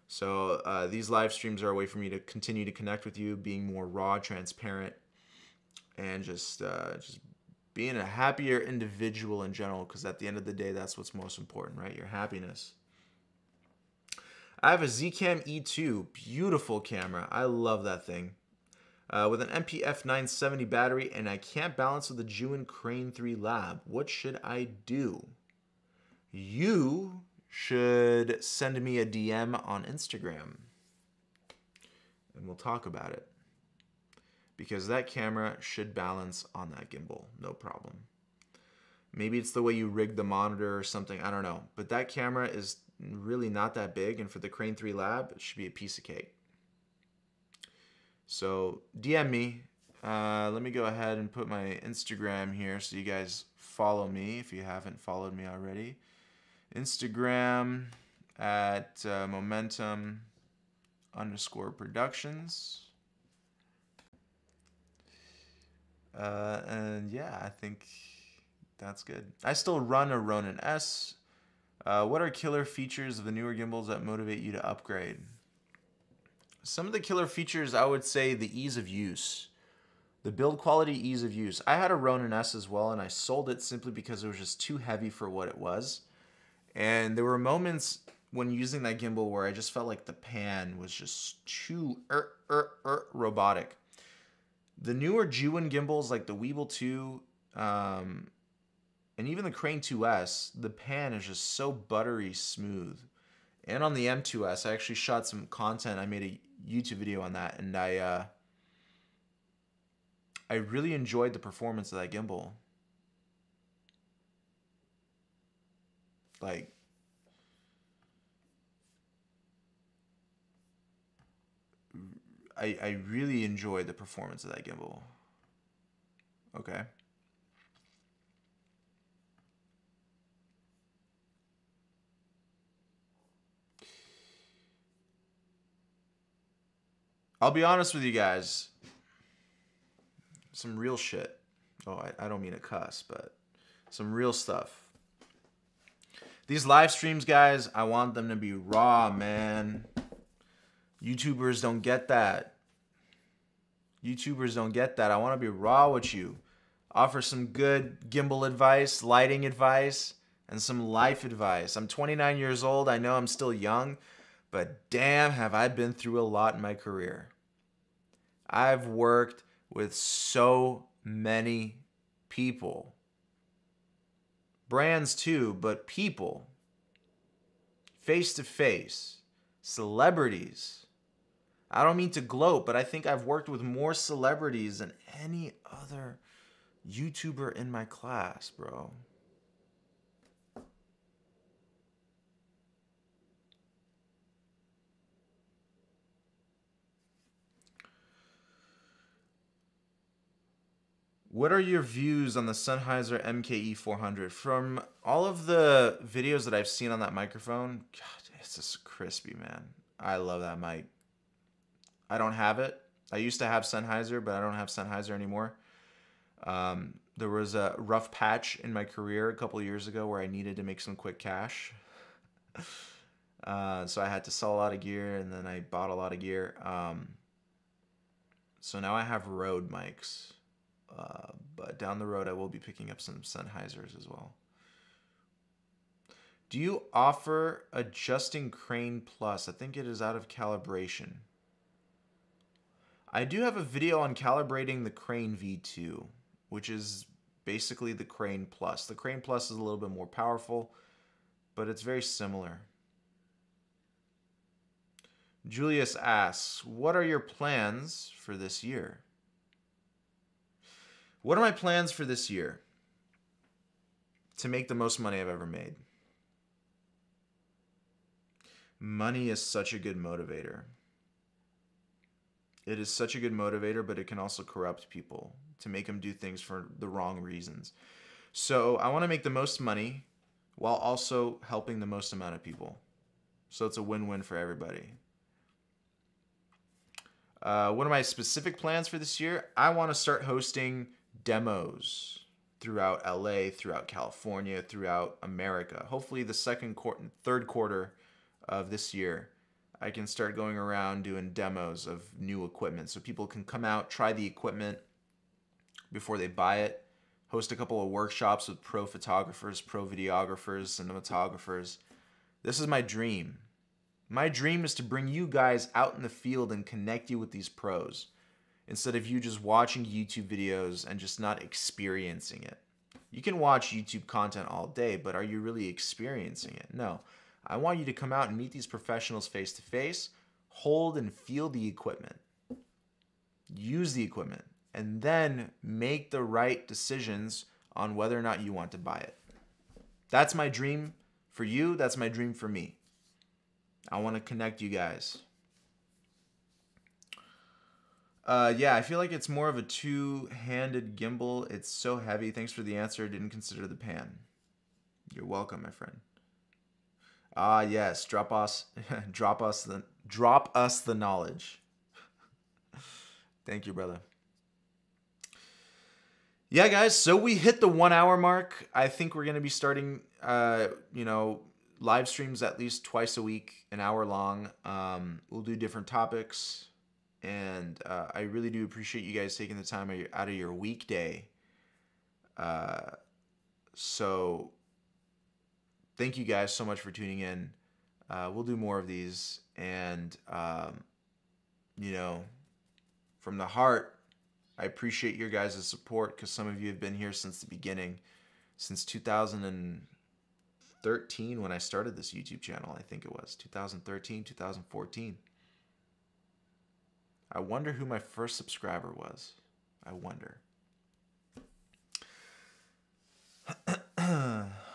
So uh, these live streams are a way for me to continue to connect with you, being more raw, transparent, and just uh, just being a happier individual in general, because at the end of the day, that's what's most important, right? Your happiness. I have a Zcam E2, beautiful camera. I love that thing. Uh, with an NPF 970 battery, and I can't balance with the Zhiyun Crane 3 Lab. What should I do? You should send me a DM on Instagram, and we'll talk about it because that camera should balance on that gimbal, no problem. Maybe it's the way you rig the monitor or something, I don't know. But that camera is really not that big, and for the Crane 3 Lab, it should be a piece of cake. So DM me. Uh, let me go ahead and put my Instagram here so you guys follow me if you haven't followed me already. Instagram at uh, momentum underscore productions. Uh, and yeah, I think that's good. I still run a Ronin S. Uh, what are killer features of the newer gimbals that motivate you to upgrade? Some of the killer features, I would say the ease of use. The build quality, ease of use. I had a Ronin S as well, and I sold it simply because it was just too heavy for what it was. And there were moments when using that gimbal where I just felt like the pan was just too er, er, er, robotic the newer Zhiyun gimbals like the Weebill 2 um, and even the Crane 2S, the pan is just so buttery smooth. And on the M2S, I actually shot some content. I made a YouTube video on that, and I uh, I really enjoyed the performance of that gimbal. Like I, I really enjoyed the performance of that gimbal. Okay. I'll be honest with you guys. Some real shit. Oh, I, I don't mean to cuss, but some real stuff. These live streams, guys, I want them to be raw, man. YouTubers don't get that. YouTubers don't get that. I want to be raw with you. Offer some good gimbal advice, lighting advice, and some life advice. I'm 29 years old. I know I'm still young, but damn, have I been through a lot in my career. I've worked with so many people. Brands too, but people. Face to face. Celebrities. I don't mean to gloat, but I think I've worked with more celebrities than any other YouTuber in my class, bro. What are your views on the Sennheiser MKE 400? From all of the videos that I've seen on that microphone, God, it's just crispy, man. I love that mic. I don't have it. I used to have Sennheiser, but I don't have Sennheiser anymore. Um, there was a rough patch in my career a couple years ago where I needed to make some quick cash. uh, so I had to sell a lot of gear and then I bought a lot of gear. Um, so now I have Rode mics. Uh, but down the road, I will be picking up some Sennheisers as well. Do you offer adjusting crane plus? I think it is out of calibration. I do have a video on calibrating the crane V2, which is basically the crane plus. The crane plus is a little bit more powerful, but it's very similar. Julius asks, what are your plans for this year? What are my plans for this year? To make the most money I've ever made. Money is such a good motivator. It is such a good motivator, but it can also corrupt people to make them do things for the wrong reasons. So I want to make the most money while also helping the most amount of people. So it's a win win for everybody. Uh, what are my specific plans for this year? I want to start hosting demos throughout LA, throughout California, throughout America. Hopefully, the second quarter, third quarter of this year, I can start going around doing demos of new equipment so people can come out, try the equipment before they buy it, host a couple of workshops with pro photographers, pro videographers, cinematographers. This is my dream. My dream is to bring you guys out in the field and connect you with these pros instead of you just watching YouTube videos and just not experiencing it. You can watch YouTube content all day, but are you really experiencing it? No. I want you to come out and meet these professionals face to face, hold and feel the equipment, use the equipment, and then make the right decisions on whether or not you want to buy it. That's my dream for you. That's my dream for me. I want to connect you guys. Uh, yeah, I feel like it's more of a two-handed gimbal. It's so heavy. Thanks for the answer. Didn't consider the pan. You're welcome, my friend. Ah, yes. Drop us, drop us the, drop us the knowledge. Thank you, brother. Yeah, guys. So we hit the one-hour mark. I think we're gonna be starting, uh, you know, live streams at least twice a week, an hour long. Um, we'll do different topics and uh, I really do appreciate you guys taking the time out of your weekday. Uh, so, thank you guys so much for tuning in. Uh, we'll do more of these, and um, you know, from the heart, I appreciate your guys' support because some of you have been here since the beginning, since 2013 when I started this YouTube channel. I think it was 2013, 2014. I wonder who my first subscriber was. I wonder.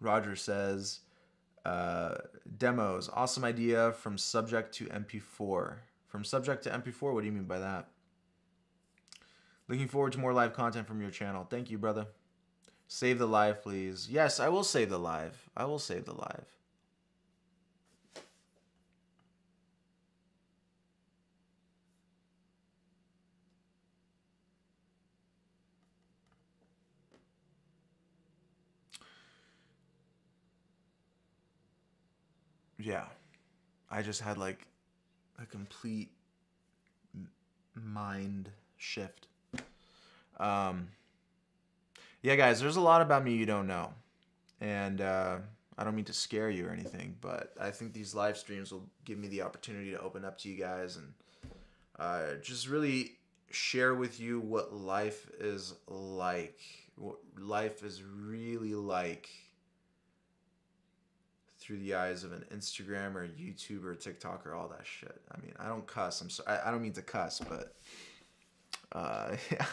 Roger says, uh, demos, awesome idea from subject to MP4. From subject to MP4, what do you mean by that? Looking forward to more live content from your channel. Thank you, brother. Save the live, please. Yes, I will save the live. I will save the live. Yeah, I just had like a complete mind shift. Um, yeah, guys, there's a lot about me you don't know, and uh, I don't mean to scare you or anything, but I think these live streams will give me the opportunity to open up to you guys and uh, just really share with you what life is like, what life is really like through the eyes of an Instagram or YouTube or TikTok or all that shit. I mean, I don't cuss. I'm sorry. I don't mean to cuss, but uh, yeah.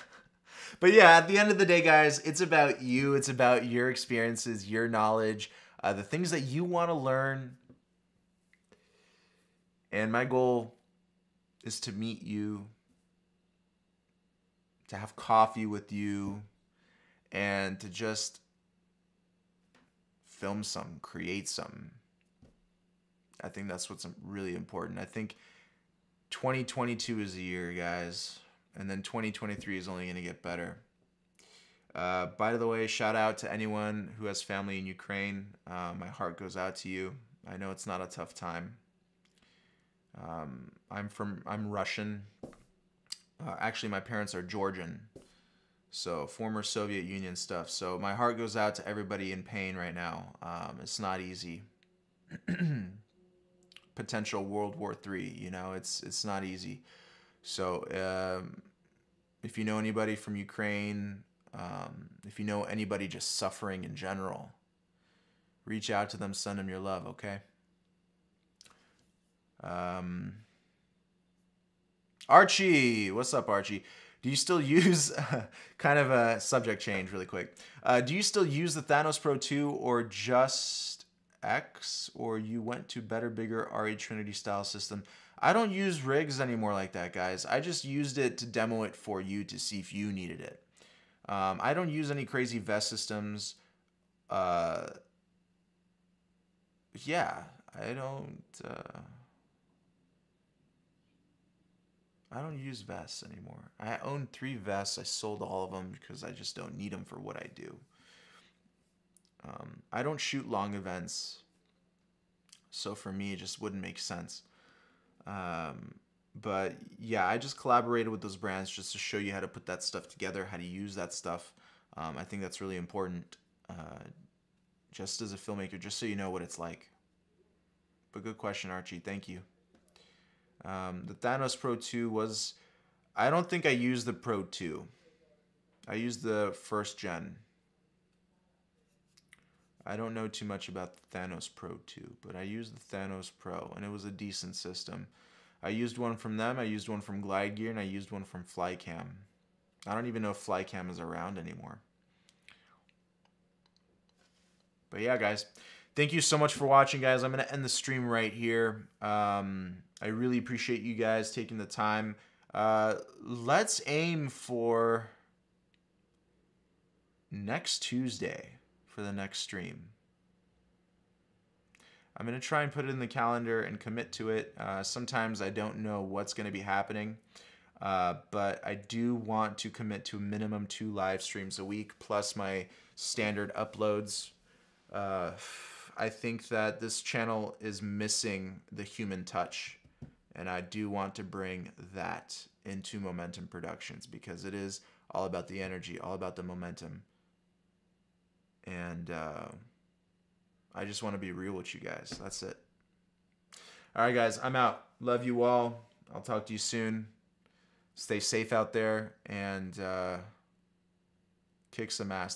But yeah, at the end of the day, guys, it's about you. It's about your experiences, your knowledge, uh, the things that you want to learn. And my goal is to meet you, to have coffee with you, and to just film some, create some. I think that's what's really important. I think 2022 is the year, guys, and then 2023 is only going to get better. Uh, by the way, shout out to anyone who has family in Ukraine. Uh, my heart goes out to you. I know it's not a tough time. Um, I'm from I'm Russian. Uh, actually, my parents are Georgian, so former Soviet Union stuff. So my heart goes out to everybody in pain right now. Um, it's not easy. Potential World War Three. You know, it's it's not easy. So um, if you know anybody from Ukraine, um, if you know anybody just suffering in general, reach out to them, send them your love. Okay. Um, Archie, what's up, Archie? Do you still use kind of a subject change really quick? Uh, do you still use the Thanos Pro 2 or just X or you went to better, bigger ARRI Trinity style system? I don't use rigs anymore like that, guys. I just used it to demo it for you to see if you needed it. Um, I don't use any crazy vest systems. Uh, yeah, I don't. Uh, I don't use vests anymore. I own three vests. I sold all of them because I just don't need them for what I do. Um, I don't shoot long events, so for me, it just wouldn't make sense. Um, but yeah, I just collaborated with those brands just to show you how to put that stuff together, how to use that stuff. Um, I think that's really important, uh, just as a filmmaker, just so you know what it's like. But good question, Archie. Thank you. Um, the Thanos Pro 2 was. I don't think I used the Pro 2. I used the first gen. I don't know too much about the Thanos Pro 2, but I used the Thanos Pro, and it was a decent system. I used one from them, I used one from Glide Gear, and I used one from Flycam. I don't even know if Flycam is around anymore. But yeah, guys, thank you so much for watching, guys. I'm going to end the stream right here. Um, I really appreciate you guys taking the time. Uh, let's aim for next Tuesday for the next stream. I'm going to try and put it in the calendar and commit to it. Uh, sometimes I don't know what's going to be happening, uh, but I do want to commit to a minimum two live streams a week plus my standard uploads. Uh, I think that this channel is missing the human touch, and I do want to bring that into Momentum Productions because it is all about the energy, all about the momentum. And uh, I just want to be real with you guys. That's it. All right, guys, I'm out. Love you all. I'll talk to you soon. Stay safe out there and uh, kick some ass.